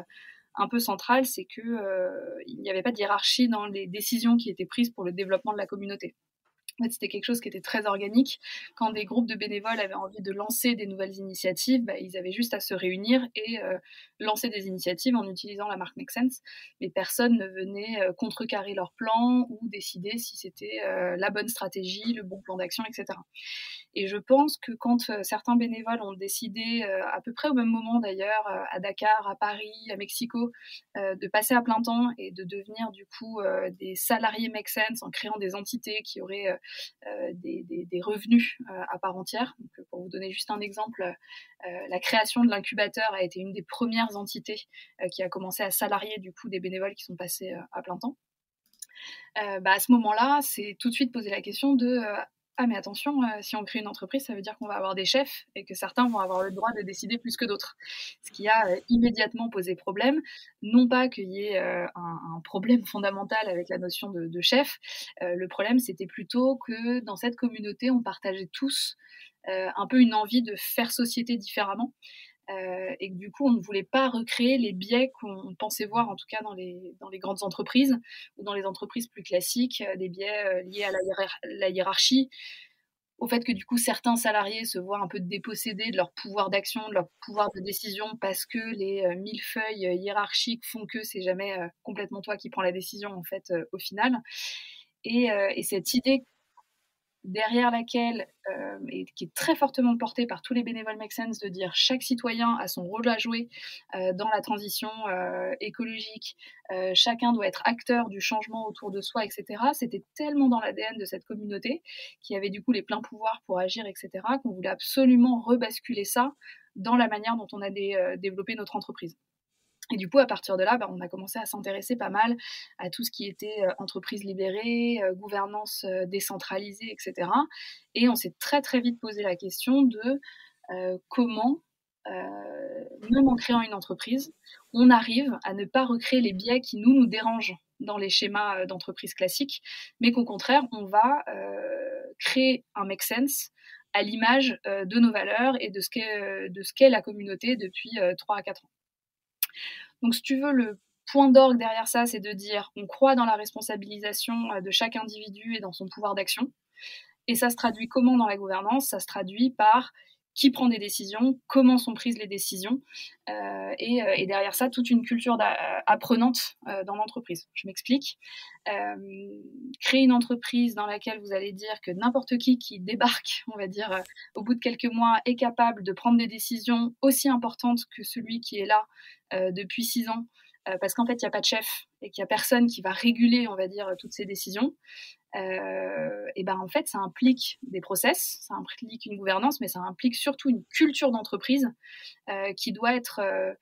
un peu central, c'est que euh, il n'y avait pas de hiérarchie dans les décisions qui étaient prises pour le développement de la communauté. En fait, c'était quelque chose qui était très organique. Quand des groupes de bénévoles avaient envie de lancer des nouvelles initiatives, bah, ils avaient juste à se réunir et euh, lancer des initiatives en utilisant la marque Make Sense. Mais personne ne venait euh, contrecarrer leur plan ou décider si c'était la bonne stratégie, le bon plan d'action, etc. Et je pense que quand euh, certains bénévoles ont décidé, euh, à peu près au même moment d'ailleurs, euh, à Dakar, à Paris, à Mexico, de passer à plein temps et de devenir du coup des salariés Make Sense en créant des entités qui auraient des, des, revenus à part entière. Donc, pour vous donner juste un exemple, la création de l'incubateur a été une des premières entités qui a commencé à salarier du coup des bénévoles qui sont passés à plein temps. bah, à ce moment-là, c'est tout de suite poser la question de ah mais attention, euh, si on crée une entreprise, ça veut dire qu'on va avoir des chefs et que certains vont avoir le droit de décider plus que d'autres. Ce qui a euh, immédiatement posé problème. Non pas qu'il y ait euh, un, problème fondamental avec la notion de, chef. le problème, c'était plutôt que dans cette communauté, on partageait tous un peu une envie de faire société différemment. Euh, et que du coup on ne voulait pas recréer les biais qu'on pensait voir en tout cas dans les, dans les grandes entreprises ou dans les entreprises plus classiques, euh, des biais euh, liés à la, hiérarchie, au fait que du coup certains salariés se voient un peu dépossédés de leur pouvoir d'action, de leur pouvoir de décision parce que les mille feuilles hiérarchiques font que c'est jamais complètement toi qui prends la décision en fait au final. Et cette idée derrière laquelle, euh, et qui est très fortement portée par tous les bénévoles Make Sense, de dire chaque citoyen a son rôle à jouer euh, dans la transition euh, écologique, chacun doit être acteur du changement autour de soi, etc. C'était tellement dans l'ADN de cette communauté qui avait du coup les pleins pouvoirs pour agir, etc., qu'on voulait absolument rebasculer ça dans la manière dont on a développé notre entreprise. Et du coup, à partir de là, bah, on a commencé à s'intéresser pas mal à tout ce qui était euh, entreprise libérée, euh, gouvernance euh, décentralisée, etc. Et on s'est très très vite posé la question de comment, même en créant une entreprise, on arrive à ne pas recréer les biais qui nous nous dérangent dans les schémas d'entreprise classiques, mais qu'au contraire, on va créer un make sense à l'image de nos valeurs et de ce qu'est la communauté depuis 3 à 4 ans. Donc, si tu veux, le point d'orgue derrière ça, c'est de dire on croit dans la responsabilisation euh, de chaque individu et dans son pouvoir d'action. Et ça se traduit comment dans la gouvernance? Ça se traduit par qui prend des décisions, comment sont prises les décisions, euh, euh, et, derrière ça, toute une culture apprenante dans l'entreprise. Je m'explique. créer une entreprise dans laquelle vous allez dire que n'importe qui qui débarque, on va dire, au bout de quelques mois, est capable de prendre des décisions aussi importantes que celui qui est là depuis six ans, parce qu'en fait, il n'y a pas de chef et qu'il n'y a personne qui va réguler, on va dire, toutes ces décisions. Euh, et ben en fait, ça implique des process, ça implique une gouvernance, mais ça implique surtout une culture d'entreprise euh, qui doit être euh,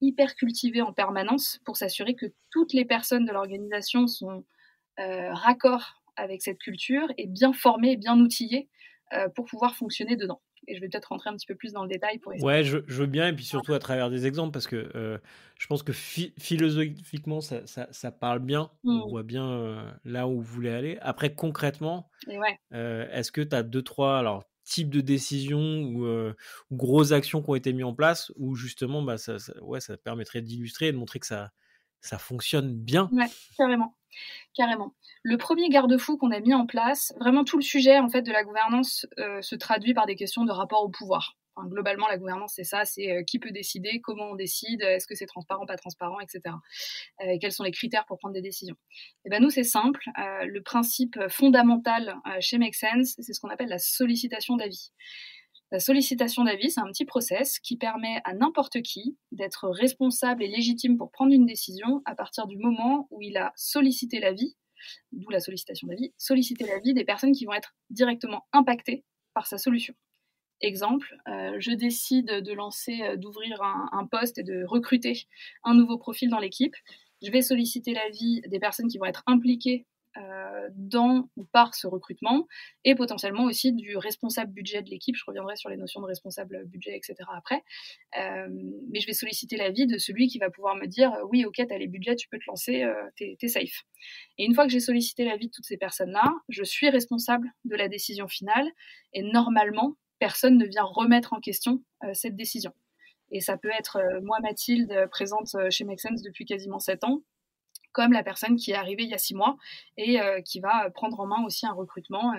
hyper cultivée en permanence pour s'assurer que toutes les personnes de l'organisation sont raccord avec cette culture et bien formées bien outillées pour pouvoir fonctionner dedans. Et je vais peut-être rentrer un petit peu plus dans le détail pour Ouais, je, veux bien, et puis surtout à travers des exemples, parce que euh, je pense que philosophiquement, ça, ça, parle bien, on mmh. voit bien euh, là où vous voulez aller. Après, concrètement, euh, est-ce que tu as deux, trois alors, types de décisions ou, grosses actions qui ont été mises en place, où justement, bah, ça, ouais, ça permettrait d'illustrer et de montrer que ça, ça fonctionne bien? Ouais, carrément carrément. Le premier garde-fou qu'on a mis en place, vraiment tout le sujet en fait de la gouvernance euh, se traduit par des questions de rapport au pouvoir. globalement, la gouvernance, c'est ça, c'est euh, qui peut décider, comment on décide, est-ce que c'est transparent, pas transparent, etc. Euh, quels sont les critères pour prendre des décisions Et eh ben nous, c'est simple. le principe fondamental chez Make Sense, c'est ce qu'on appelle la sollicitation d'avis. La sollicitation d'avis, c'est un petit process qui permet à n'importe qui d'être responsable et légitime pour prendre une décision à partir du moment où il a sollicité l'avis, d'où la sollicitation d'avis, sollicité l'avis des personnes qui vont être directement impactées par sa solution. Exemple, euh, je décide de lancer, euh, d'ouvrir un, poste et de recruter un nouveau profil dans l'équipe. Je vais solliciter l'avis des personnes qui vont être impliquées dans ou par ce recrutement et potentiellement aussi du responsable budget de l'équipe. Je reviendrai sur les notions de responsable budget, etc. après. Euh, mais je vais solliciter l'avis de celui qui va pouvoir me dire oui, ok, tu as les budgets, tu peux te lancer, euh, t'es es safe. Et une fois que j'ai sollicité l'avis de toutes ces personnes-là, je suis responsable de la décision finale et normalement, personne ne vient remettre en question cette décision. Et ça peut être moi, Mathilde, présente chez Make depuis quasiment 7 ans, comme la personne qui est arrivée il y a six mois et euh, qui va prendre en main aussi un recrutement.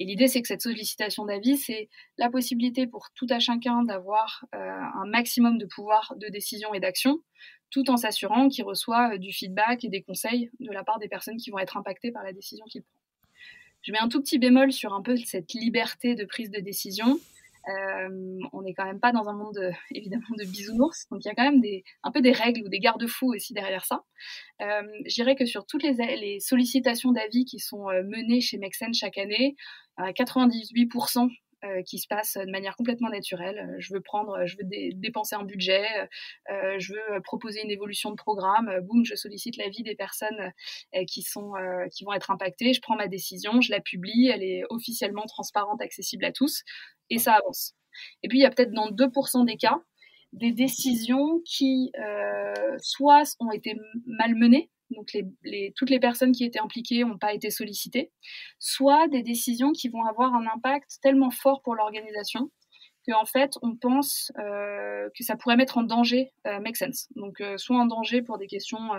Et l'idée, c'est que cette sollicitation d'avis, c'est la possibilité pour tout à chacun d'avoir euh, un maximum de pouvoir de décision et d'action, tout en s'assurant qu'il reçoit euh, du feedback et des conseils de la part des personnes qui vont être impactées par la décision qu'il prend. Je mets un tout petit bémol sur un peu cette liberté de prise de décision. Euh, on n'est quand même pas dans un monde évidemment de bisounours, donc il y a quand même des, un peu des règles ou des garde-fous aussi derrière ça. Euh, je dirais que sur toutes les, sollicitations d'avis qui sont euh, menées chez Mexen chaque année, 98% euh, qui se passe de manière complètement naturelle. Euh, je veux prendre, je veux dépenser un budget, euh, je veux proposer une évolution de programme. boum, je sollicite l'avis des personnes qui sont, qui vont être impactées. Je prends ma décision, je la publie, elle est officiellement transparente, accessible à tous, et ça avance. Et puis il y a peut-être dans 2% des cas des décisions qui soit ont été malmenées, donc toutes les personnes qui étaient impliquées n'ont pas été sollicitées, soit des décisions qui vont avoir un impact tellement fort pour l'organisation qu'en fait on pense euh, que ça pourrait mettre en danger euh, Make Sense. Donc euh, soit en danger pour des questions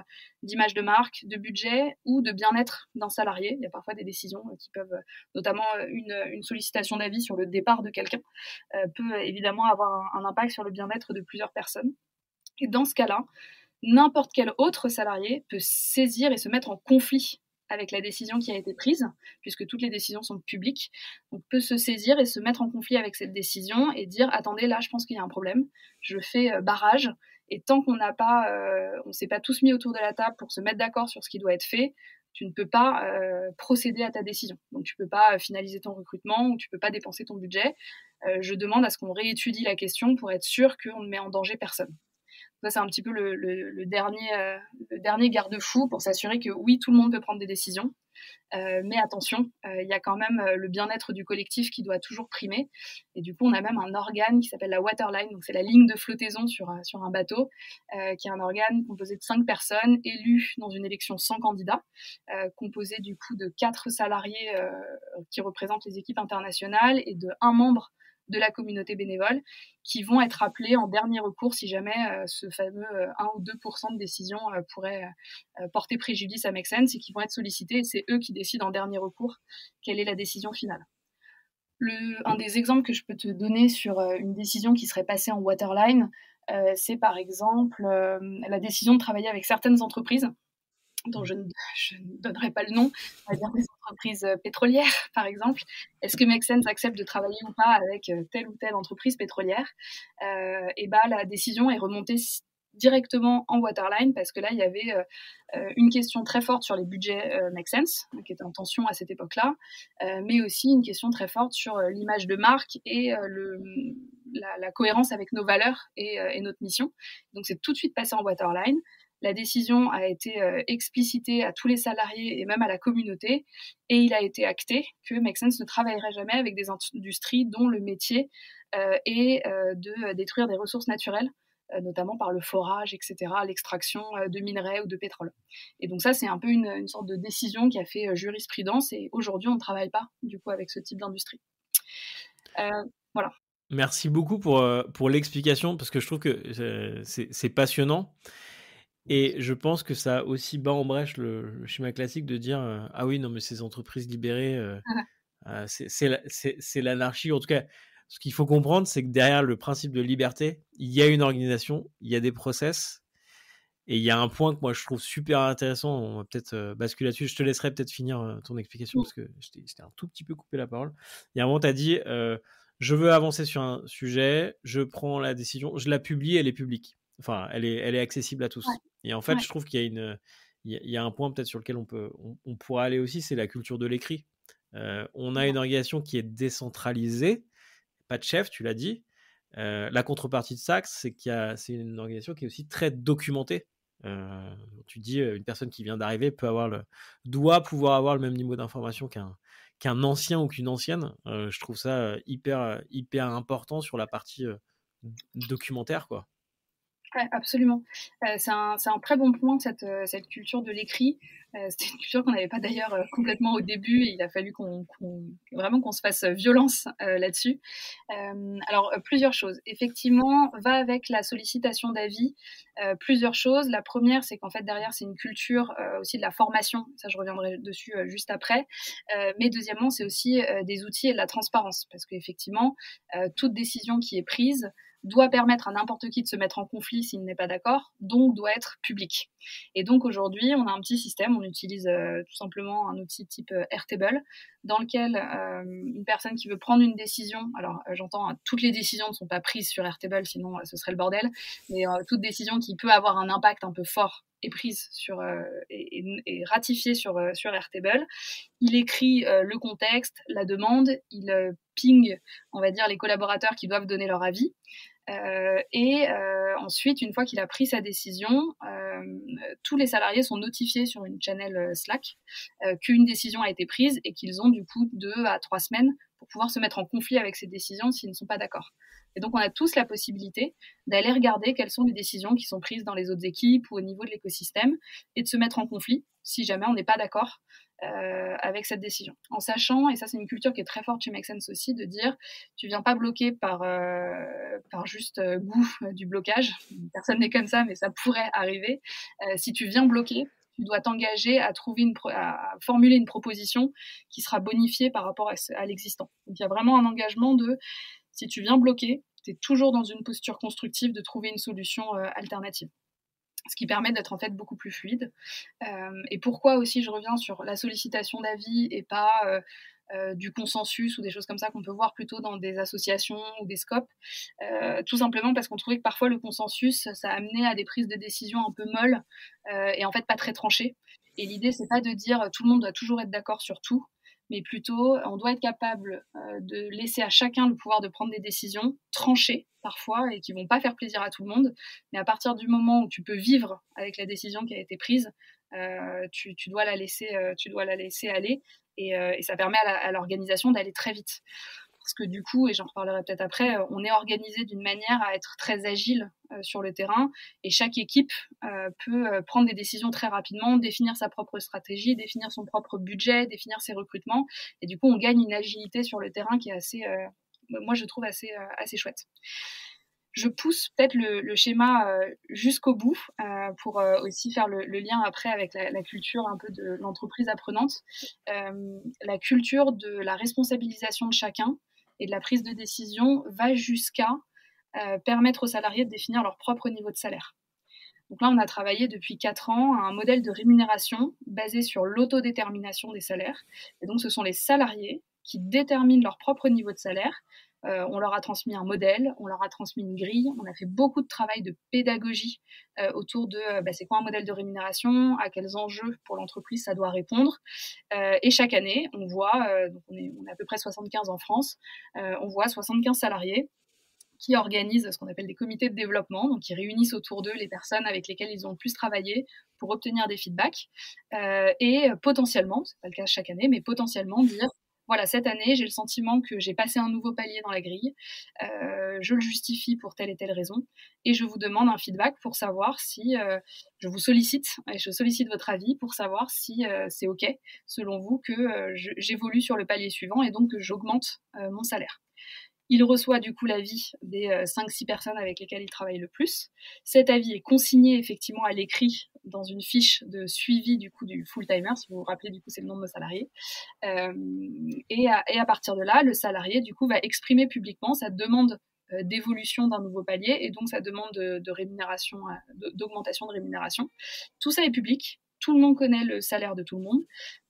d'image de marque, de budget ou de bien-être d'un salarié. Il y a parfois des décisions qui peuvent, notamment une, sollicitation d'avis sur le départ de quelqu'un, peut évidemment avoir un impact sur le bien-être de plusieurs personnes. Et dans ce cas-là, n'importe quel autre salarié peut saisir et se mettre en conflit avec la décision qui a été prise, puisque toutes les décisions sont publiques, on peut se saisir et se mettre en conflit avec cette décision et dire attendez là je pense qu'il y a un problème, je fais euh, barrage et tant qu'on n'a pas, euh, on s'est pas tous mis autour de la table pour se mettre d'accord sur ce qui doit être fait, tu ne peux pas euh, procéder à ta décision. Donc tu peux pas finaliser ton recrutement ou tu peux pas dépenser ton budget. je demande à ce qu'on réétudie la question pour être sûr qu'on ne met en danger personne. C'est un petit peu le, dernier, euh, dernier garde-fou pour s'assurer que oui, tout le monde peut prendre des décisions. Euh, mais attention, euh, il y a quand même le bien-être du collectif qui doit toujours primer. Et du coup, on a même un organe qui s'appelle la waterline, donc c'est la ligne de flottaison sur, sur un bateau, qui est un organe composé de cinq personnes élues dans une élection sans candidat, composé du coup de quatre salariés qui représentent les équipes internationales et de un membre de la communauté bénévole qui vont être appelés en dernier recours si jamais euh, ce fameux 1 euh, ou 2% de décision euh, pourrait porter préjudice à Make Sense et qui vont être sollicités et c'est eux qui décident en dernier recours quelle est la décision finale. Le, un des exemples que je peux te donner sur une décision qui serait passée en waterline, c'est par exemple la décision de travailler avec certaines entreprises dont je ne, donnerai pas le nom, va dire des entreprises euh, pétrolières, par exemple. Est-ce que Make Sense accepte de travailler ou pas avec euh, telle ou telle entreprise pétrolière? Euh, Et bah, la décision est remontée directement en waterline parce que là, il y avait une question très forte sur les budgets Make Sense, qui était en tension à cette époque-là, mais aussi une question très forte sur l'image de marque et la, cohérence avec nos valeurs et, et notre mission. Donc, c'est tout de suite passé en waterline. La décision a été euh, explicitée à tous les salariés et même à la communauté, et il a été acté que Make ne travaillerait jamais avec des industries dont le métier euh, est euh, de détruire des ressources naturelles notamment par le forage, etc., l'extraction de minerais ou de pétrole. Et donc ça, c'est un peu une, sorte de décision qui a fait jurisprudence, et aujourd'hui, on ne travaille pas, du coup, avec ce type d'industrie. voilà. Merci beaucoup pour, pour l'explication, parce que je trouve que c'est passionnant. Et je pense que ça aussi bat en brèche le, schéma classique de dire euh, ah oui non mais ces entreprises libérées euh, euh, c'est l'anarchie. En tout cas ce qu'il faut comprendre c'est que derrière le principe de liberté il y a une organisation il y a des process et il y a un point que moi je trouve super intéressant. On va peut-être basculer là-dessus. Je te laisserai peut-être finir ton explication parce que j'étais un tout petit peu coupé la parole. Il y a un moment tu as dit je veux avancer sur un sujet je prends la décision je la publie elle est publique. Enfin elle est, elle est accessible à tous et en fait, je trouve qu'il y a une, il y a un point peut-être sur lequel on peut, on, pourra aller aussi, c'est la culture de l'écrit. Euh, on a une organisation qui est décentralisée, pas de chef, tu l'as dit. Euh, la contrepartie de ça, c'est qu'il y a, c'est une organisation qui est aussi très documentée. Euh, tu dis, une personne qui vient d'arriver peut avoir le, doit pouvoir avoir le même niveau d'information qu'un qu'un ancien ou qu'une ancienne. je trouve ça hyper hyper important sur la partie documentaire, quoi absolument. Euh, c'est un, très bon point, cette, euh, culture de l'écrit. Euh, C'était une culture qu'on n'avait pas d'ailleurs complètement au début et il a fallu vraiment qu'on se fasse violence là-dessus. alors, plusieurs choses. Effectivement, va avec la sollicitation d'avis plusieurs choses. La première, c'est qu'en fait, derrière, c'est une culture aussi de la formation. Ça, je reviendrai dessus juste après. mais deuxièmement, c'est aussi des outils et de la transparence parce qu'effectivement, toute décision qui est prise, doit permettre à n'importe qui de se mettre en conflit s'il n'est pas d'accord, donc doit être public. Et donc aujourd'hui, on a un petit système, on utilise euh, tout simplement un outil type euh, Airtable, dans lequel euh, une personne qui veut prendre une décision, alors j'entends, hein, toutes les décisions ne sont pas prises sur Airtable, sinon ce serait le bordel, mais toute décision qui peut avoir un impact un peu fort est prise sur et, ratifiée sur sur Airtable. Il écrit le contexte, la demande, il ping, on va dire, les collaborateurs qui doivent donner leur avis. Euh, et euh, ensuite, une fois qu'il a pris sa décision, euh, tous les salariés sont notifiés sur une channel Slack qu'une décision a été prise et qu'ils ont du coup deux à trois semaines pour pouvoir se mettre en conflit avec ces décisions s'ils ne sont pas d'accord. Et donc, on a tous la possibilité d'aller regarder quelles sont les décisions qui sont prises dans les autres équipes ou au niveau de l'écosystème et de se mettre en conflit si jamais on n'est pas d'accord euh, avec cette décision. En sachant, et ça c'est une culture qui est très forte chez Make Sense aussi, de dire tu viens pas bloquer par, euh, par juste euh, goût du blocage. Personne n'est comme ça, mais ça pourrait arriver. si tu viens bloquer, tu dois t'engager à à formuler une proposition qui sera bonifiée par rapport à, l'existant. Donc il y a vraiment un engagement de si tu viens bloquer, tu es toujours dans une posture constructive de trouver une solution alternative. Ce qui permet d'être en fait beaucoup plus fluide. et pourquoi aussi je reviens sur la sollicitation d'avis et pas euh, du consensus ou des choses comme ça qu'on peut voir plutôt dans des associations ou des scopes, euh, tout simplement parce qu'on trouvait que parfois le consensus, ça amenait à des prises de décision un peu molles euh, et en fait pas très tranchées. Et l'idée, c'est pas de dire tout le monde doit toujours être d'accord sur tout, mais plutôt on doit être capable de laisser à chacun le pouvoir de prendre des décisions tranchées parfois et qui vont pas faire plaisir à tout le monde. Mais à partir du moment où tu peux vivre avec la décision qui a été prise, tu, dois la laisser, tu dois la laisser aller euh, et, ça permet à l'organisation d'aller très vite. Parce que du coup, et j'en reparlerai peut-être après, euh, on est organisé d'une manière à être très agile euh, sur le terrain et chaque équipe peut prendre des décisions très rapidement, définir sa propre stratégie, définir son propre budget, définir ses recrutements. Et du coup, on gagne une agilité sur le terrain qui est assez, moi je trouve assez, assez chouette je pousse peut-être le, schéma euh, jusqu'au bout euh, pour euh, aussi faire le, lien après avec la, culture un peu de l'entreprise apprenante. la culture de la responsabilisation de chacun et de la prise de décision va jusqu'à permettre aux salariés de définir leur propre niveau de salaire. Donc là, on a travaillé depuis 4 ans à un modèle de rémunération basé sur l'autodétermination des salaires. Et donc, ce sont les salariés qui déterminent leur propre niveau de salaire euh, on leur a transmis un modèle, on leur a transmis une grille, on a fait beaucoup de travail de pédagogie euh, autour de euh, bah, c'est quoi un modèle de rémunération, à quels enjeux pour l'entreprise ça doit répondre. et chaque année, on voit, donc on, est, on est à peu près 75 en France, on voit 75 salariés qui organisent ce qu'on appelle des comités de développement, donc qui réunissent autour d'eux les personnes avec lesquelles ils ont le plus travaillé pour obtenir des feedbacks et potentiellement, c'est pas le cas chaque année, mais potentiellement dire voilà, cette année, j'ai le sentiment que j'ai passé un nouveau palier dans la grille. Euh, je le justifie pour telle et telle raison. Et je vous demande un feedback pour savoir si euh, je vous sollicite, et je sollicite votre avis pour savoir si euh, c'est OK, selon vous, que j'évolue sur le palier suivant et donc que j'augmente mon salaire. Il reçoit du coup l'avis des 5-6 euh, personnes avec lesquelles il travaille le plus. Cet avis est consigné effectivement à l'écrit dans une fiche de suivi du coup du full-timer, si vous vous rappelez du coup c'est le nom de nos salariés. Euh, et, à, partir de là, le salarié du coup va exprimer publiquement sa demande euh, d'évolution d'un nouveau palier et donc sa demande de rémunération, d'augmentation de rémunération. Tout ça est public, tout le monde connaît le salaire de tout le monde,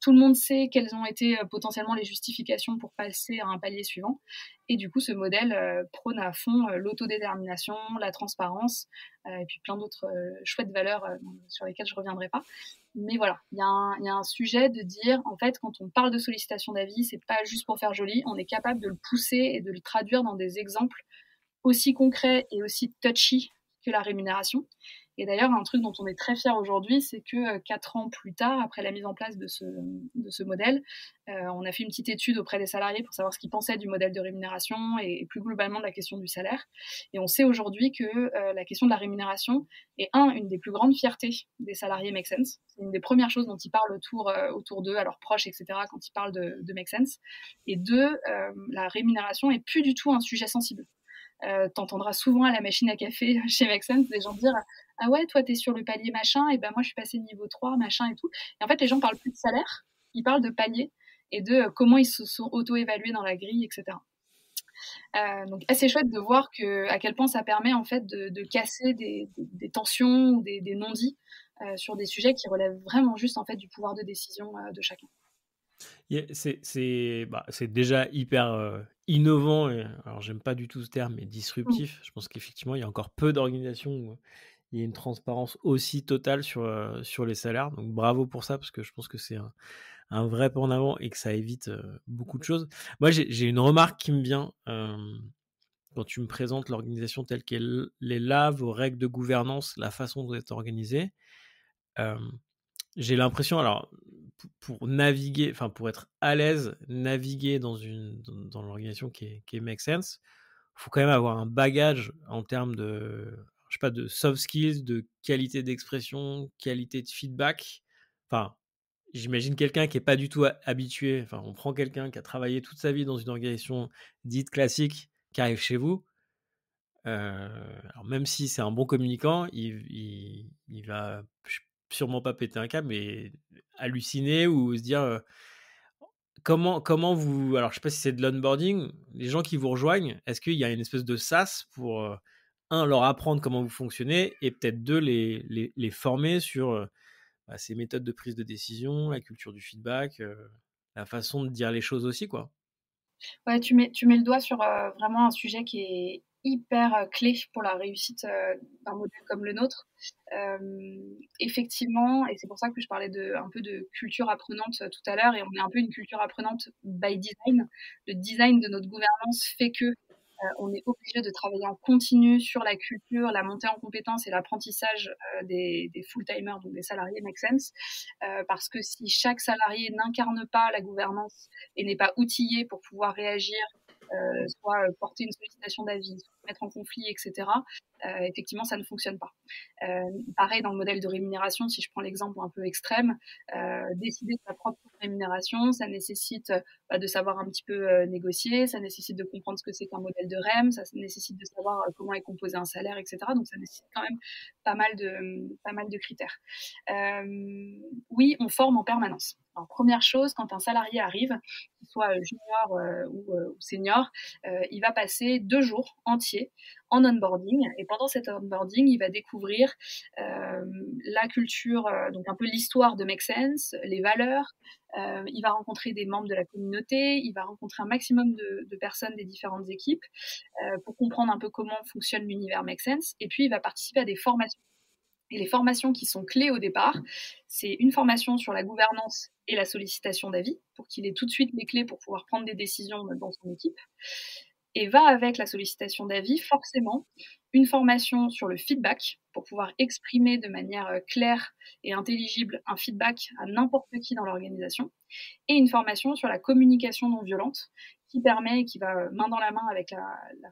tout le monde sait quelles ont été euh, potentiellement les justifications pour passer à un palier suivant. Et du coup, ce modèle euh, prône à fond euh, l'autodétermination, la transparence, et puis plein d'autres chouettes valeurs sur lesquelles je ne reviendrai pas. Mais voilà, il y, y, a un sujet de dire, en fait, quand on parle de sollicitation d'avis, c'est pas juste pour faire joli, on est capable de le pousser et de le traduire dans des exemples aussi concrets et aussi touchy que la rémunération. Et d'ailleurs, un truc dont on est très fier aujourd'hui, c'est que euh, quatre ans plus tard, après la mise en place de ce, modèle, euh, on a fait une petite étude auprès des salariés pour savoir ce qu'ils pensaient du modèle de rémunération et, plus globalement de la question du salaire. Et on sait aujourd'hui que euh, la question de la rémunération est, un, une des plus grandes fiertés des salariés Make Sense. C'est une des premières choses dont ils parlent autour, autour d'eux, à leurs proches, etc., quand ils parlent de, de Make Sense. Et deux, la rémunération est plus du tout un sujet sensible. Euh, t'entendras souvent à la machine à café chez Make Sense des gens dire ah ouais, toi, t'es sur le palier machin, et ben moi, je suis passé niveau 3, machin et tout. Et en fait, les gens parlent plus de salaire, ils parlent de palier et de euh, comment ils se sont auto-évalués dans la grille, etc. Euh, donc assez chouette de voir que, à quel point ça permet en fait de, casser des, tensions ou des, non-dits sur des sujets qui relèvent vraiment juste en fait du pouvoir de décision de chacun. Bah, c'est déjà hyper innovant, et, alors j'aime pas du tout ce terme, mais disruptif. Je pense qu'effectivement, il y a encore peu d'organisations il y a une transparence aussi totale sur, euh, sur les salaires. Donc bravo pour ça, parce que je pense que c'est un, vrai pas en avant et que ça évite euh, beaucoup de choses. Moi, j'ai une remarque qui me vient quand tu me présentes l'organisation telle qu'elle est là, vos règles de gouvernance, la façon dont vous êtes organisé. j'ai l'impression, alors, pour naviguer, enfin, pour être à l'aise, naviguer dans, une, dans, l'organisation qui est, qui est Make Sense, faut quand même avoir un bagage en termes de je sais pas, de soft skills, de qualité d'expression, qualité de feedback. Enfin, j'imagine quelqu'un qui est pas du tout habitué. Enfin, on prend quelqu'un qui a travaillé toute sa vie dans une organisation dite classique, qui arrive chez vous. Euh, alors même si c'est un bon communicant, il, il, il, va sûrement pas péter un câble, mais halluciner ou se dire comment, comment vous. Alors, je sais pas si c'est de l'onboarding, les gens qui vous rejoignent, est-ce qu'il y a une espèce de sas pour. Un, leur apprendre comment vous fonctionnez et peut-être deux, les, les, les former sur bah, ces méthodes de prise de décision, la culture du feedback, la façon de dire les choses aussi, quoi? Ouais, tu mets, tu mets le doigt sur vraiment un sujet qui est hyper clé pour la réussite d'un modèle comme le nôtre. effectivement, et c'est pour ça que je parlais de, un peu de culture apprenante tout à l'heure, et on est un peu une culture apprenante by design. Le design de notre gouvernance fait que euh, on est obligé de travailler en continu sur la culture, la montée en compétences et l'apprentissage euh, des, full-timers, donc des salariés make sense. Euh, parce que si chaque salarié n'incarne pas la gouvernance et n'est pas outillé pour pouvoir réagir euh, soit porter une sollicitation d'avis, mettre en conflit, etc., euh, effectivement, ça ne fonctionne pas. Euh, pareil dans le modèle de rémunération, si je prends l'exemple un peu extrême, décider de sa propre rémunération, ça nécessite bah, de savoir un petit peu négocier, ça nécessite de comprendre ce que c'est qu'un modèle de REM, ça nécessite de savoir comment est composé un salaire, etc. Donc ça nécessite quand même pas mal de, pas mal de critères. oui, on forme en permanence. Alors, première chose, quand un salarié arrive, qu'il soit junior euh, euh, ou, senior, euh, il va passer deux jours entiers en onboarding. Et pendant cet onboarding, il va découvrir la culture, donc un peu l'histoire de Make Sense, les valeurs. il va rencontrer des membres de la communauté. Il va rencontrer un maximum de, de personnes des différentes équipes pour comprendre un peu comment fonctionne l'univers Make Sense. Et puis, il va participer à des formations et les formations qui sont clés au départ, c'est une formation sur la gouvernance et la sollicitation d'avis, pour qu'il ait tout de suite les clés pour pouvoir prendre des décisions dans son équipe. Et va avec la sollicitation d'avis forcément une formation sur le feedback, pour pouvoir exprimer de manière euh, claire et intelligible un feedback à n'importe qui dans l'organisation, et une formation sur la communication non violente, qui permet, qui va main dans la main avec la,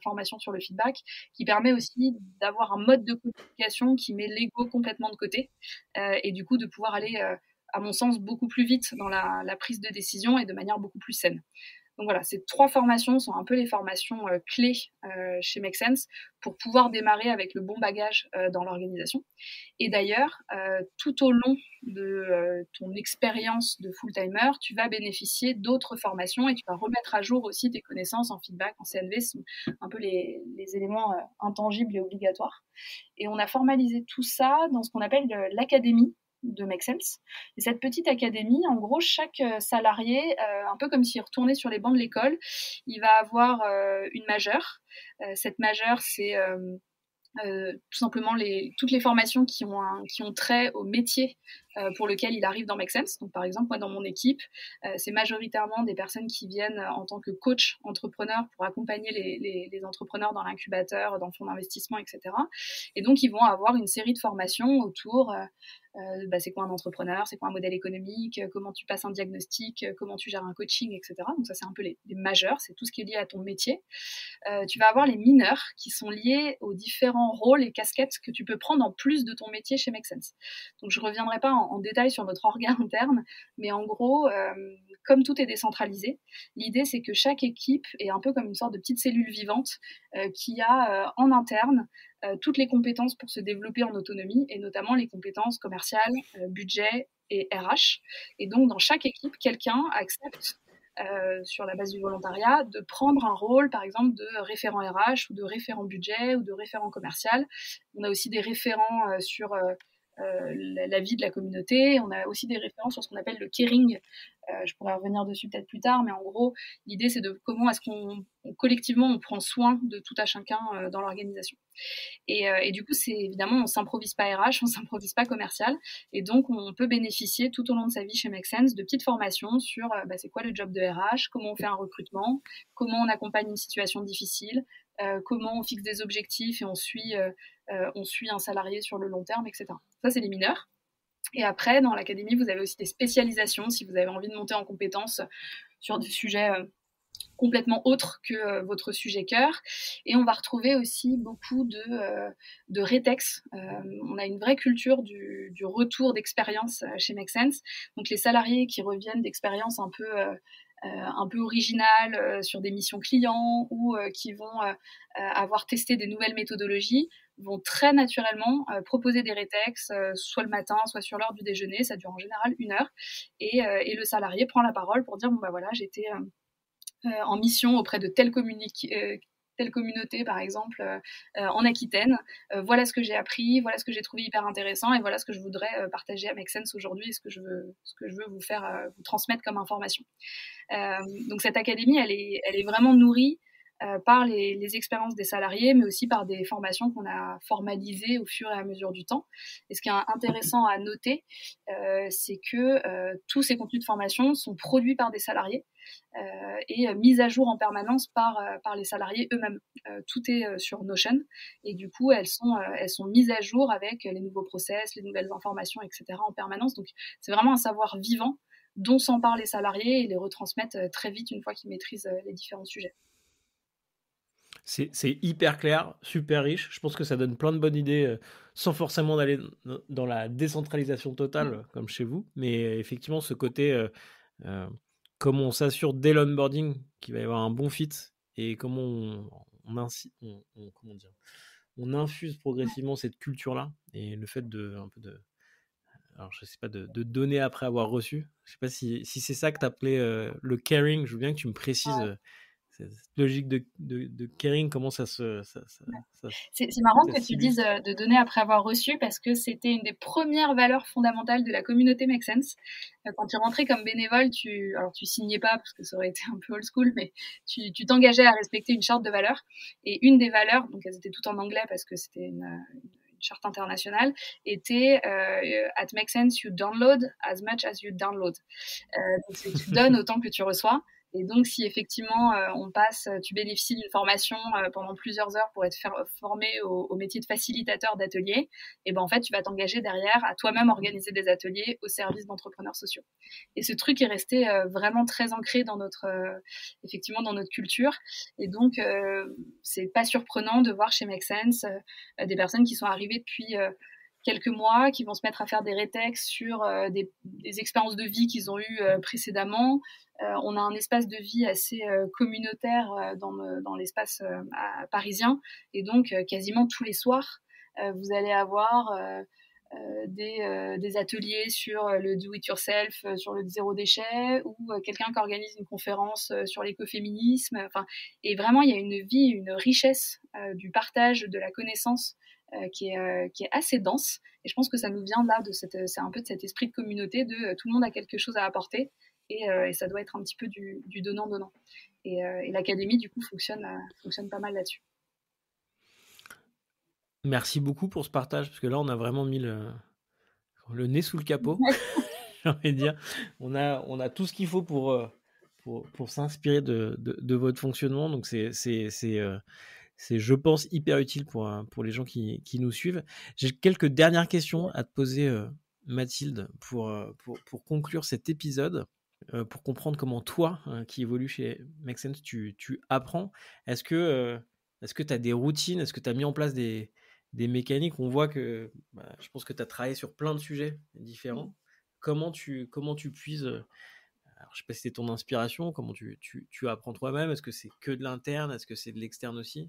formation sur le feedback, qui permet aussi d'avoir un mode de communication qui met l'ego complètement de côté euh, et du coup de pouvoir aller, euh, à mon sens, beaucoup plus vite dans la, prise de décision et de manière beaucoup plus saine. Donc voilà, ces trois formations sont un peu les formations euh, clés euh, chez Make Sense pour pouvoir démarrer avec le bon bagage euh, dans l'organisation. Et d'ailleurs, tout au long de ton expérience de full-timer, tu vas bénéficier d'autres formations et tu vas remettre à jour aussi tes connaissances en feedback, en CNV, sont un peu les éléments intangibles et obligatoires. Et on a formalisé tout ça dans ce qu'on appelle l'académie de Make Sense. Et cette petite académie, en gros, chaque euh, salarié, euh, un peu comme s'il retournait sur les bancs de l'école, il va avoir euh, une majeure. cette majeure, c'est tout simplement les, toutes les formations qui ont, qui ont trait au métier pour lequel il arrive dans Make Sense. Donc, par exemple, moi, dans mon équipe, c'est majoritairement des personnes qui viennent en tant que coach entrepreneur pour accompagner les, les entrepreneurs dans l'incubateur, dans le fonds d'investissement, etc. Et donc, ils vont avoir une série de formations autour euh, bah, c'est quoi un entrepreneur, c'est quoi un modèle économique, euh, comment tu passes un diagnostic, euh, comment tu gères un coaching, etc. Donc ça, c'est un peu les, majeurs, c'est tout ce qui est lié à ton métier. tu vas avoir les mineurs qui sont liés aux différents rôles et casquettes que tu peux prendre en plus de ton métier chez Make Sense. Donc je reviendrai pas en, détail sur notre organe interne, mais en gros, comme tout est décentralisé, l'idée c'est que chaque équipe est un peu comme une sorte de petite cellule vivante qui a en interne euh, toutes les compétences pour se développer en autonomie, et notamment les compétences commerciales, euh, budget et RH. Et donc, dans chaque équipe, quelqu'un accepte euh, sur la base du volontariat, de prendre un rôle, par exemple, de référent RH ou de référent budget ou de référent commercial. On a aussi des référents sur la, vie de la communauté. On a aussi des référents sur ce qu'on appelle le caring, euh, je pourrais revenir dessus peut-être plus tard, mais en gros, l'idée c'est de comment est-ce qu'on collectivement on prend soin de tout à chacun euh, dans l'organisation. Et, euh, et, du coup, c'est évidemment on s'improvise pas RH, on s'improvise pas commercial, et donc on peut bénéficier tout au long de sa vie chez Make Sense de petites formations sur bah, c'est quoi le job de RH, comment on fait un recrutement, comment on accompagne une situation difficile, comment on fixe des objectifs et on suit, on suit un salarié sur le long terme, etc. Ça, c'est les mineurs. Et après, dans l'académie, vous avez aussi des spécialisations si vous avez envie de monter en compétences sur des sujets euh, complètement autres que euh, votre sujet cœur. Et on va retrouver aussi beaucoup de, euh, de rétex. on a une vraie culture du, du retour d'expérience chez Make Sense. Donc les salariés qui reviennent d'expériences un peu un peu originales sur des missions clients ou qui vont avoir testé des nouvelles méthodologies vont très naturellement euh, proposer des rétex, euh, soit le matin, soit sur l'heure du déjeuner. Ça dure en général une heure. Et, euh, et le salarié prend la parole pour dire bon bah voilà, j'étais en mission auprès de telle, telle communauté, par exemple, en Aquitaine. voilà ce que j'ai appris, voilà ce que j'ai trouvé hyper intéressant et voilà ce que je voudrais partager à Make aujourd'hui et ce que je veux, ce que je veux vous faire, vous transmettre comme information. donc cette académie, elle est, elle est vraiment nourrie euh, par les, expériences des salariés, mais aussi par des formations qu'on a formalisées au fur et à mesure du temps. Et ce qui est intéressant à noter, euh, c'est que euh, tous ces contenus de formation sont produits par des salariés et mis à jour en permanence par, par les salariés eux-mêmes. tout est sur Notion et du coup, elles sont, elles sont mises à jour avec les nouveaux process, les nouvelles informations, etc. en permanence. Donc, c'est vraiment un savoir vivant dont s'emparent les salariés et les retransmettent très vite une fois qu'ils maîtrisent les différents sujets. C'est hyper clair, super riche. Je pense que ça donne plein de bonnes idées euh, sans forcément d'aller dans la décentralisation totale mmh. comme chez vous. Mais euh, effectivement, ce côté, euh, comment on s'assure dès l'onboarding qu'il va y avoir un bon fit et comment on, comment dire, on infuse progressivement cette culture-là et le fait de, un peu de, alors je sais pas, de, donner après avoir reçu. Je sais pas si, si c'est ça que tu appelais le caring. Je veux bien que tu me précises cette logique de, de, caring, comment ça se. c'est marrant que tu dises euh, de donner après avoir reçu parce que c'était une des premières valeurs fondamentales de la communauté Make Sense. Euh, quand tu rentrais comme bénévole, tu, alors tu signais pas parce que ça aurait été un peu old school, mais tu t'engageais à respecter une charte de valeurs. Et une des valeurs, donc elles étaient toutes en anglais parce que c'était une, charte internationale, était euh, At Make Sense, you download as much as you download. donc tu donnes autant que tu reçois. Et donc, si effectivement euh, on passe, euh, tu bénéficies d'une formation euh, pendant plusieurs heures pour être formé au, métier de facilitateur d'atelier, et ben en fait, tu vas t'engager derrière à toi-même organiser des ateliers au service d'entrepreneurs sociaux. Et ce truc est resté vraiment très ancré dans notre, effectivement, dans notre culture. Et donc, c'est pas surprenant de voir chez Make Sense des personnes qui sont arrivées depuis quelques mois, qui vont se mettre à faire des rétextes sur des, des, expériences de vie qu'ils ont eues précédemment, euh, on a un espace de vie assez euh, communautaire euh, dans, l'espace parisien. Et donc, quasiment tous les soirs, vous allez avoir des, ateliers sur le do-it-yourself, sur le zéro déchet, ou quelqu'un qui organise une conférence sur l'écoféminisme. Et vraiment, il y a une vie, une richesse du partage de la connaissance qui, est, qui est assez dense. Et je pense que ça nous vient là de cette, c'est un peu de cet esprit de communauté de tout le monde a quelque chose à apporter euh, et, ça doit être un petit peu du donnant-donnant. Euh, et, l'académie, du coup, fonctionne, euh, fonctionne pas mal là-dessus. Merci beaucoup pour ce partage, parce que là, on a vraiment mis le, le nez sous le capot, j'ai envie de dire. On a, on a tout ce qu'il faut pour, pour, pour s'inspirer de, de, votre fonctionnement. Donc, c'est, c'est, c'est, c'est, je pense, hyper utile pour, pour les gens qui, qui nous suivent. J'ai quelques dernières questions à te poser, Mathilde, pour, pour, pour conclure cet épisode. Euh, pour comprendre comment toi, qui évolue chez Make Sense, tu, apprends. Est-ce que est tu as des routines? Est-ce que tu as mis en place des, mécaniques? On voit que bah, je pense que tu as travaillé sur plein de sujets différents. Mmh. Comment tu, comment tu puises je sais pas si c'est ton inspiration, comment tu, tu, apprends toi-même Est-ce que c'est que de l'interne Est-ce que c'est de l'externe aussi?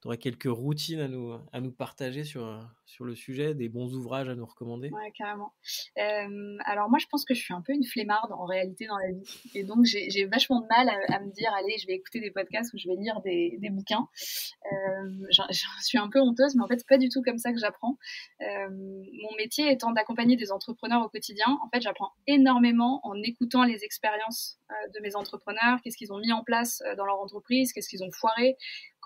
Tu aurais quelques routines à nous, à nous partager sur, sur le sujet, des bons ouvrages à nous recommander? Ouais, carrément. Euh, alors moi, je pense que je suis un peu une flemmarde en réalité dans la vie. Et donc, j'ai vachement de mal à, me dire, allez, je vais écouter des podcasts ou je vais lire des, des bouquins. Euh, J'en suis un peu honteuse, mais en fait, c'est pas du tout comme ça que j'apprends. Euh, mon métier étant d'accompagner des entrepreneurs au quotidien, en fait, j'apprends énormément en écoutant les expériences euh, de mes entrepreneurs, qu'est-ce qu'ils ont mis en place euh, dans leur entreprise, qu'est-ce qu'ils ont foiré,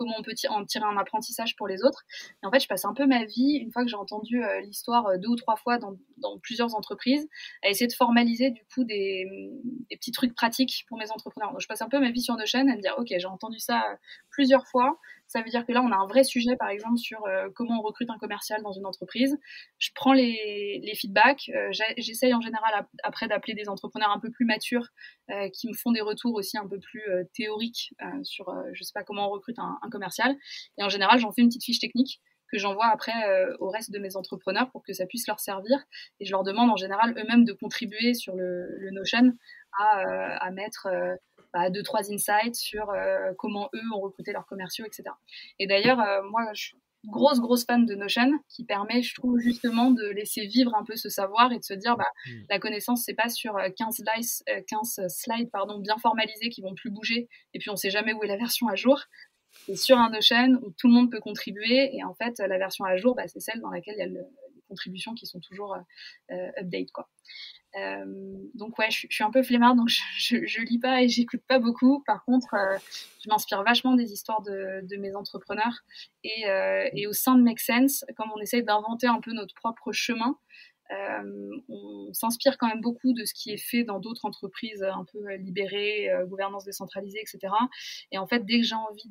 comment on peut en tirer un apprentissage pour les autres. Et en fait, je passe un peu ma vie, une fois que j'ai entendu euh, l'histoire euh, deux ou trois fois dans, plusieurs entreprises, à essayer de formaliser du coup des, petits trucs pratiques pour mes entrepreneurs. Donc, je passe un peu ma vie sur Notion à me dire, ok, j'ai entendu ça euh, plusieurs fois. Ça veut dire que là, on a un vrai sujet, par exemple, sur comment on recrute un commercial dans une entreprise. Je prends les, feedbacks. J'essaye en général après d'appeler des entrepreneurs un peu plus matures qui me font des retours aussi un peu plus théoriques sur, je sais pas, comment on recrute un, commercial. Et en général, j'en fais une petite fiche technique que j'envoie après euh, au reste de mes entrepreneurs pour que ça puisse leur servir. Et je leur demande en général eux-mêmes de contribuer sur le, Notion à, euh, à mettre euh, bah, deux, trois insights sur comment eux ont recruté leurs commerciaux, etc. Et d'ailleurs, moi, je suis grosse, grosse fan de Notion qui permet, je trouve, justement de laisser vivre un peu ce savoir et de se dire, bah, mmh. la connaissance, c'est pas sur 15 slides, 15 slides pardon, bien formalisés qui vont plus bouger et puis on sait jamais où est la version à jour c'est sur un Notion où tout le monde peut contribuer. Et en fait, la version à jour, bah, c'est celle dans laquelle il y a le, contributions qui sont toujours update. Quoi. Euh, donc ouais, je, suis un peu flemmarde, donc je, je, lis pas et j'écoute pas beaucoup. Par contre, euh, je m'inspire vachement des histoires de, de mes entrepreneurs et, euh, et, au sein de Make Sense, comme on essaye d'inventer un peu notre propre chemin, euh, on s'inspire quand même beaucoup de ce qui est fait dans d'autres entreprises un peu libérées, gouvernance décentralisée, etc. Et en fait, dès que j'ai envie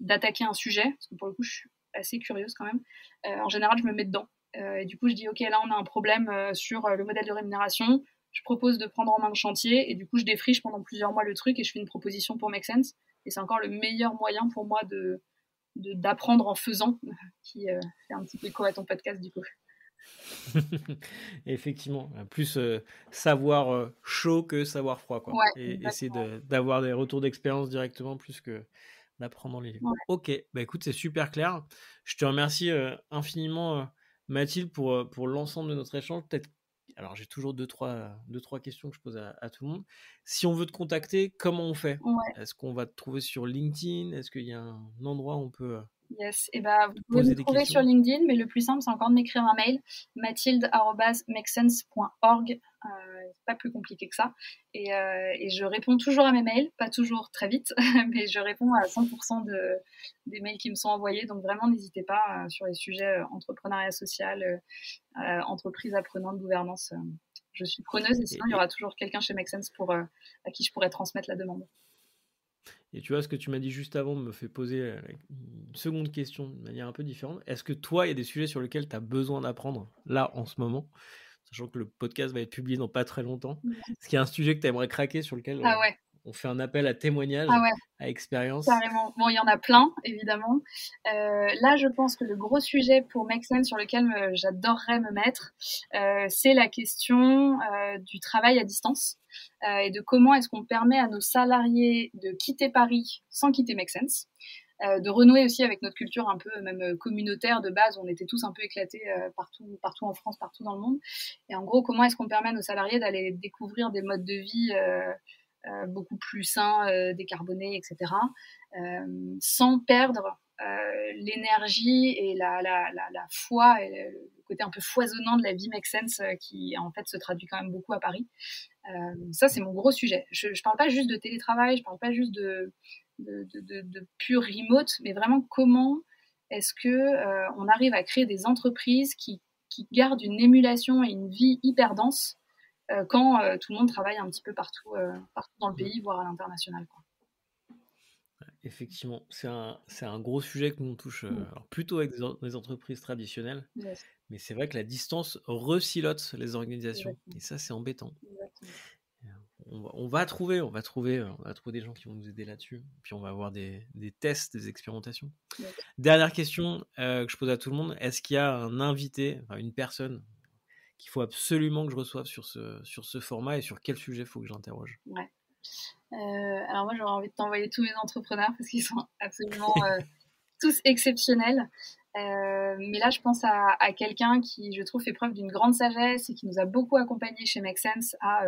d'attaquer un sujet, parce que pour le coup, je suis assez curieuse quand même, en général, je me mets dedans. Euh, et du coup, je dis, OK, là, on a un problème euh, sur euh, le modèle de rémunération. Je propose de prendre en main le chantier. Et du coup, je défriche pendant plusieurs mois le truc et je fais une proposition pour Make Sense. Et c'est encore le meilleur moyen pour moi de d'apprendre en faisant, qui fait un petit peu écho à ton podcast du coup. Effectivement, plus savoir chaud que savoir froid. Quoi. et essayer d'avoir des retours d'expérience directement plus que d'apprendre en livre. Ok, bah écoute, c'est super clair. Je te remercie infiniment Mathilde, pour, euh, pour l'ensemble de notre échange, peut-être. Alors, j'ai toujours deux trois, deux, trois questions que je pose à, tout le monde. Si on veut te contacter, comment on fait? Est-ce qu'on va te trouver sur LinkedIn? Est-ce qu'il y a un endroit où on peut euh, Yes, et bah, vous pouvez me trouver sur LinkedIn, mais le plus simple, c'est encore de m'écrire un mail, mathilde.makesense.org. Euh, pas plus compliqué que ça. Et, euh, et, je réponds toujours à mes mails, pas toujours très vite, mais je réponds à 100% de, des mails qui me sont envoyés. Donc vraiment, n'hésitez pas euh, sur les sujets entrepreneuriat social, entreprise apprenante, gouvernance. je suis preneuse et sinon, il y aura toujours quelqu'un chez Make Sense pour, à qui je pourrais transmettre la demande. Et tu vois, ce que tu m'as dit juste avant me fait poser euh, une seconde question de manière un peu différente. Est-ce que toi, il y a des sujets sur lesquels tu as besoin d'apprendre là en ce moment? Sachant que le podcast va être publié dans pas très longtemps. Est-ce qu'il y a un sujet que tu aimerais craquer sur lequel ah ouais on fait un appel à témoignage, ah à expérience. Carrément. Bon, il y en a plein, évidemment. Euh, là, je pense que le gros sujet pour Make Sense sur lequel j'adorerais me mettre, euh, c'est la question euh, du travail à distance et de comment est-ce qu'on permet à nos salariés de quitter Paris sans quitter Make Sense. De renouer aussi avec notre culture un peu même communautaire de base. On était tous un peu éclatés partout, partout en France, partout dans le monde. Et en gros, comment est-ce qu'on permet à nos salariés d'aller découvrir des modes de vie beaucoup plus sain, euh, décarboné, etc., euh, sans perdre l'énergie et la, la, la, foi et le côté un peu foisonnant de la vie make sense qui en fait se traduit quand même beaucoup à Paris. ça, c'est mon gros sujet. Je ne parle pas juste de télétravail, je parle pas juste de, de, de, pure remote, mais vraiment comment est-ce que euh, on arrive à créer des entreprises qui, qui, gardent une émulation et une vie hyper dense euh, quand euh, tout le monde travaille un petit peu partout, euh, partout dans le pays, voire à l'international. Effectivement, c'est un, un, gros sujet que nous touche mm. alors plutôt avec des, entreprises traditionnelles, mais c'est vrai que la distance resilote les organisations et ça c'est embêtant. On va, trouver, on va trouver, on va trouver des gens qui vont nous aider là-dessus, puis on va avoir des, des tests, des expérimentations. Dernière question que je pose à tout le monde est-ce qu'il y a un invité, enfin une personne qu'il faut absolument que je reçoive sur ce, sur ce format et sur quel sujet il faut que j'interroge Ouais. Euh, alors moi j'aurais envie de t'envoyer tous mes entrepreneurs parce qu'ils sont absolument euh, tous exceptionnels. Euh, mais là je pense à, quelqu'un qui je trouve fait preuve d'une grande sagesse et qui nous a beaucoup accompagnés chez Make Sense à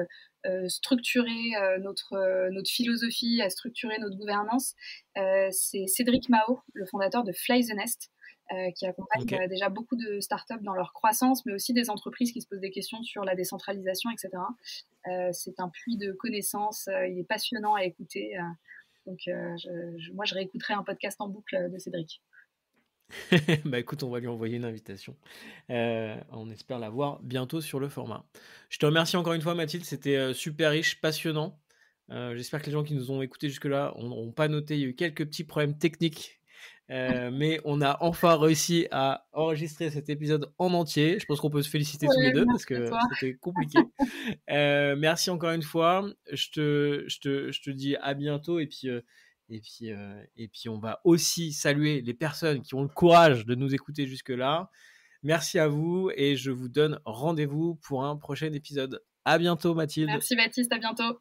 structurer notre, notre philosophie, à structurer notre gouvernance. C'est Cédric Mao, le fondateur de Fly the Nest. Euh, qui accompagne euh, déjà beaucoup de startups dans leur croissance, mais aussi des entreprises qui se posent des questions sur la décentralisation, etc. Euh, c'est un puits de connaissances, il est passionnant à écouter. donc, je, moi, je réécouterai un podcast en boucle de Cédric. bah écoute, on va lui envoyer une invitation. on espère la voir bientôt sur le format. Je te remercie encore une fois, Mathilde. C'était super riche, passionnant. J'espère que les gens qui nous ont écoutés jusque-là n'ont pas noté. Il y a eu quelques petits problèmes techniques euh, mais on a enfin réussi à enregistrer cet épisode en entier. Je pense qu'on peut se féliciter tous les deux parce que c'était compliqué. euh, merci encore une fois. Je te, je te, je te dis à bientôt et puis. Euh, et puis, et puis, on va aussi saluer les personnes qui ont le courage de nous écouter jusque-là. Merci à vous et je vous donne rendez-vous pour un prochain épisode. À bientôt, Mathilde. Merci, Baptiste. À bientôt.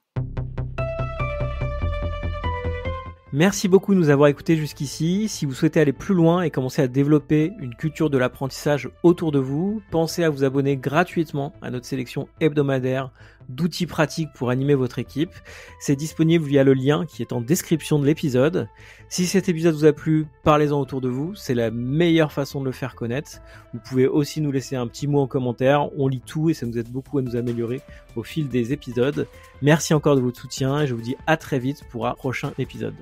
Merci beaucoup de nous avoir écoutés jusqu'ici. Si vous souhaitez aller plus loin et commencer à développer une culture de l'apprentissage autour de vous, pensez à vous abonner gratuitement à notre sélection hebdomadaire d'outils pratiques pour animer votre équipe. C'est disponible via le lien qui est en description de l'épisode. Si cet épisode vous a plu, parlez-en autour de vous. C'est la meilleure façon de le faire connaître. Vous pouvez aussi nous laisser un petit mot en commentaire. On lit tout et ça nous aide beaucoup à nous améliorer au fil des épisodes. Merci encore de votre soutien et je vous dis à très vite pour un prochain épisode.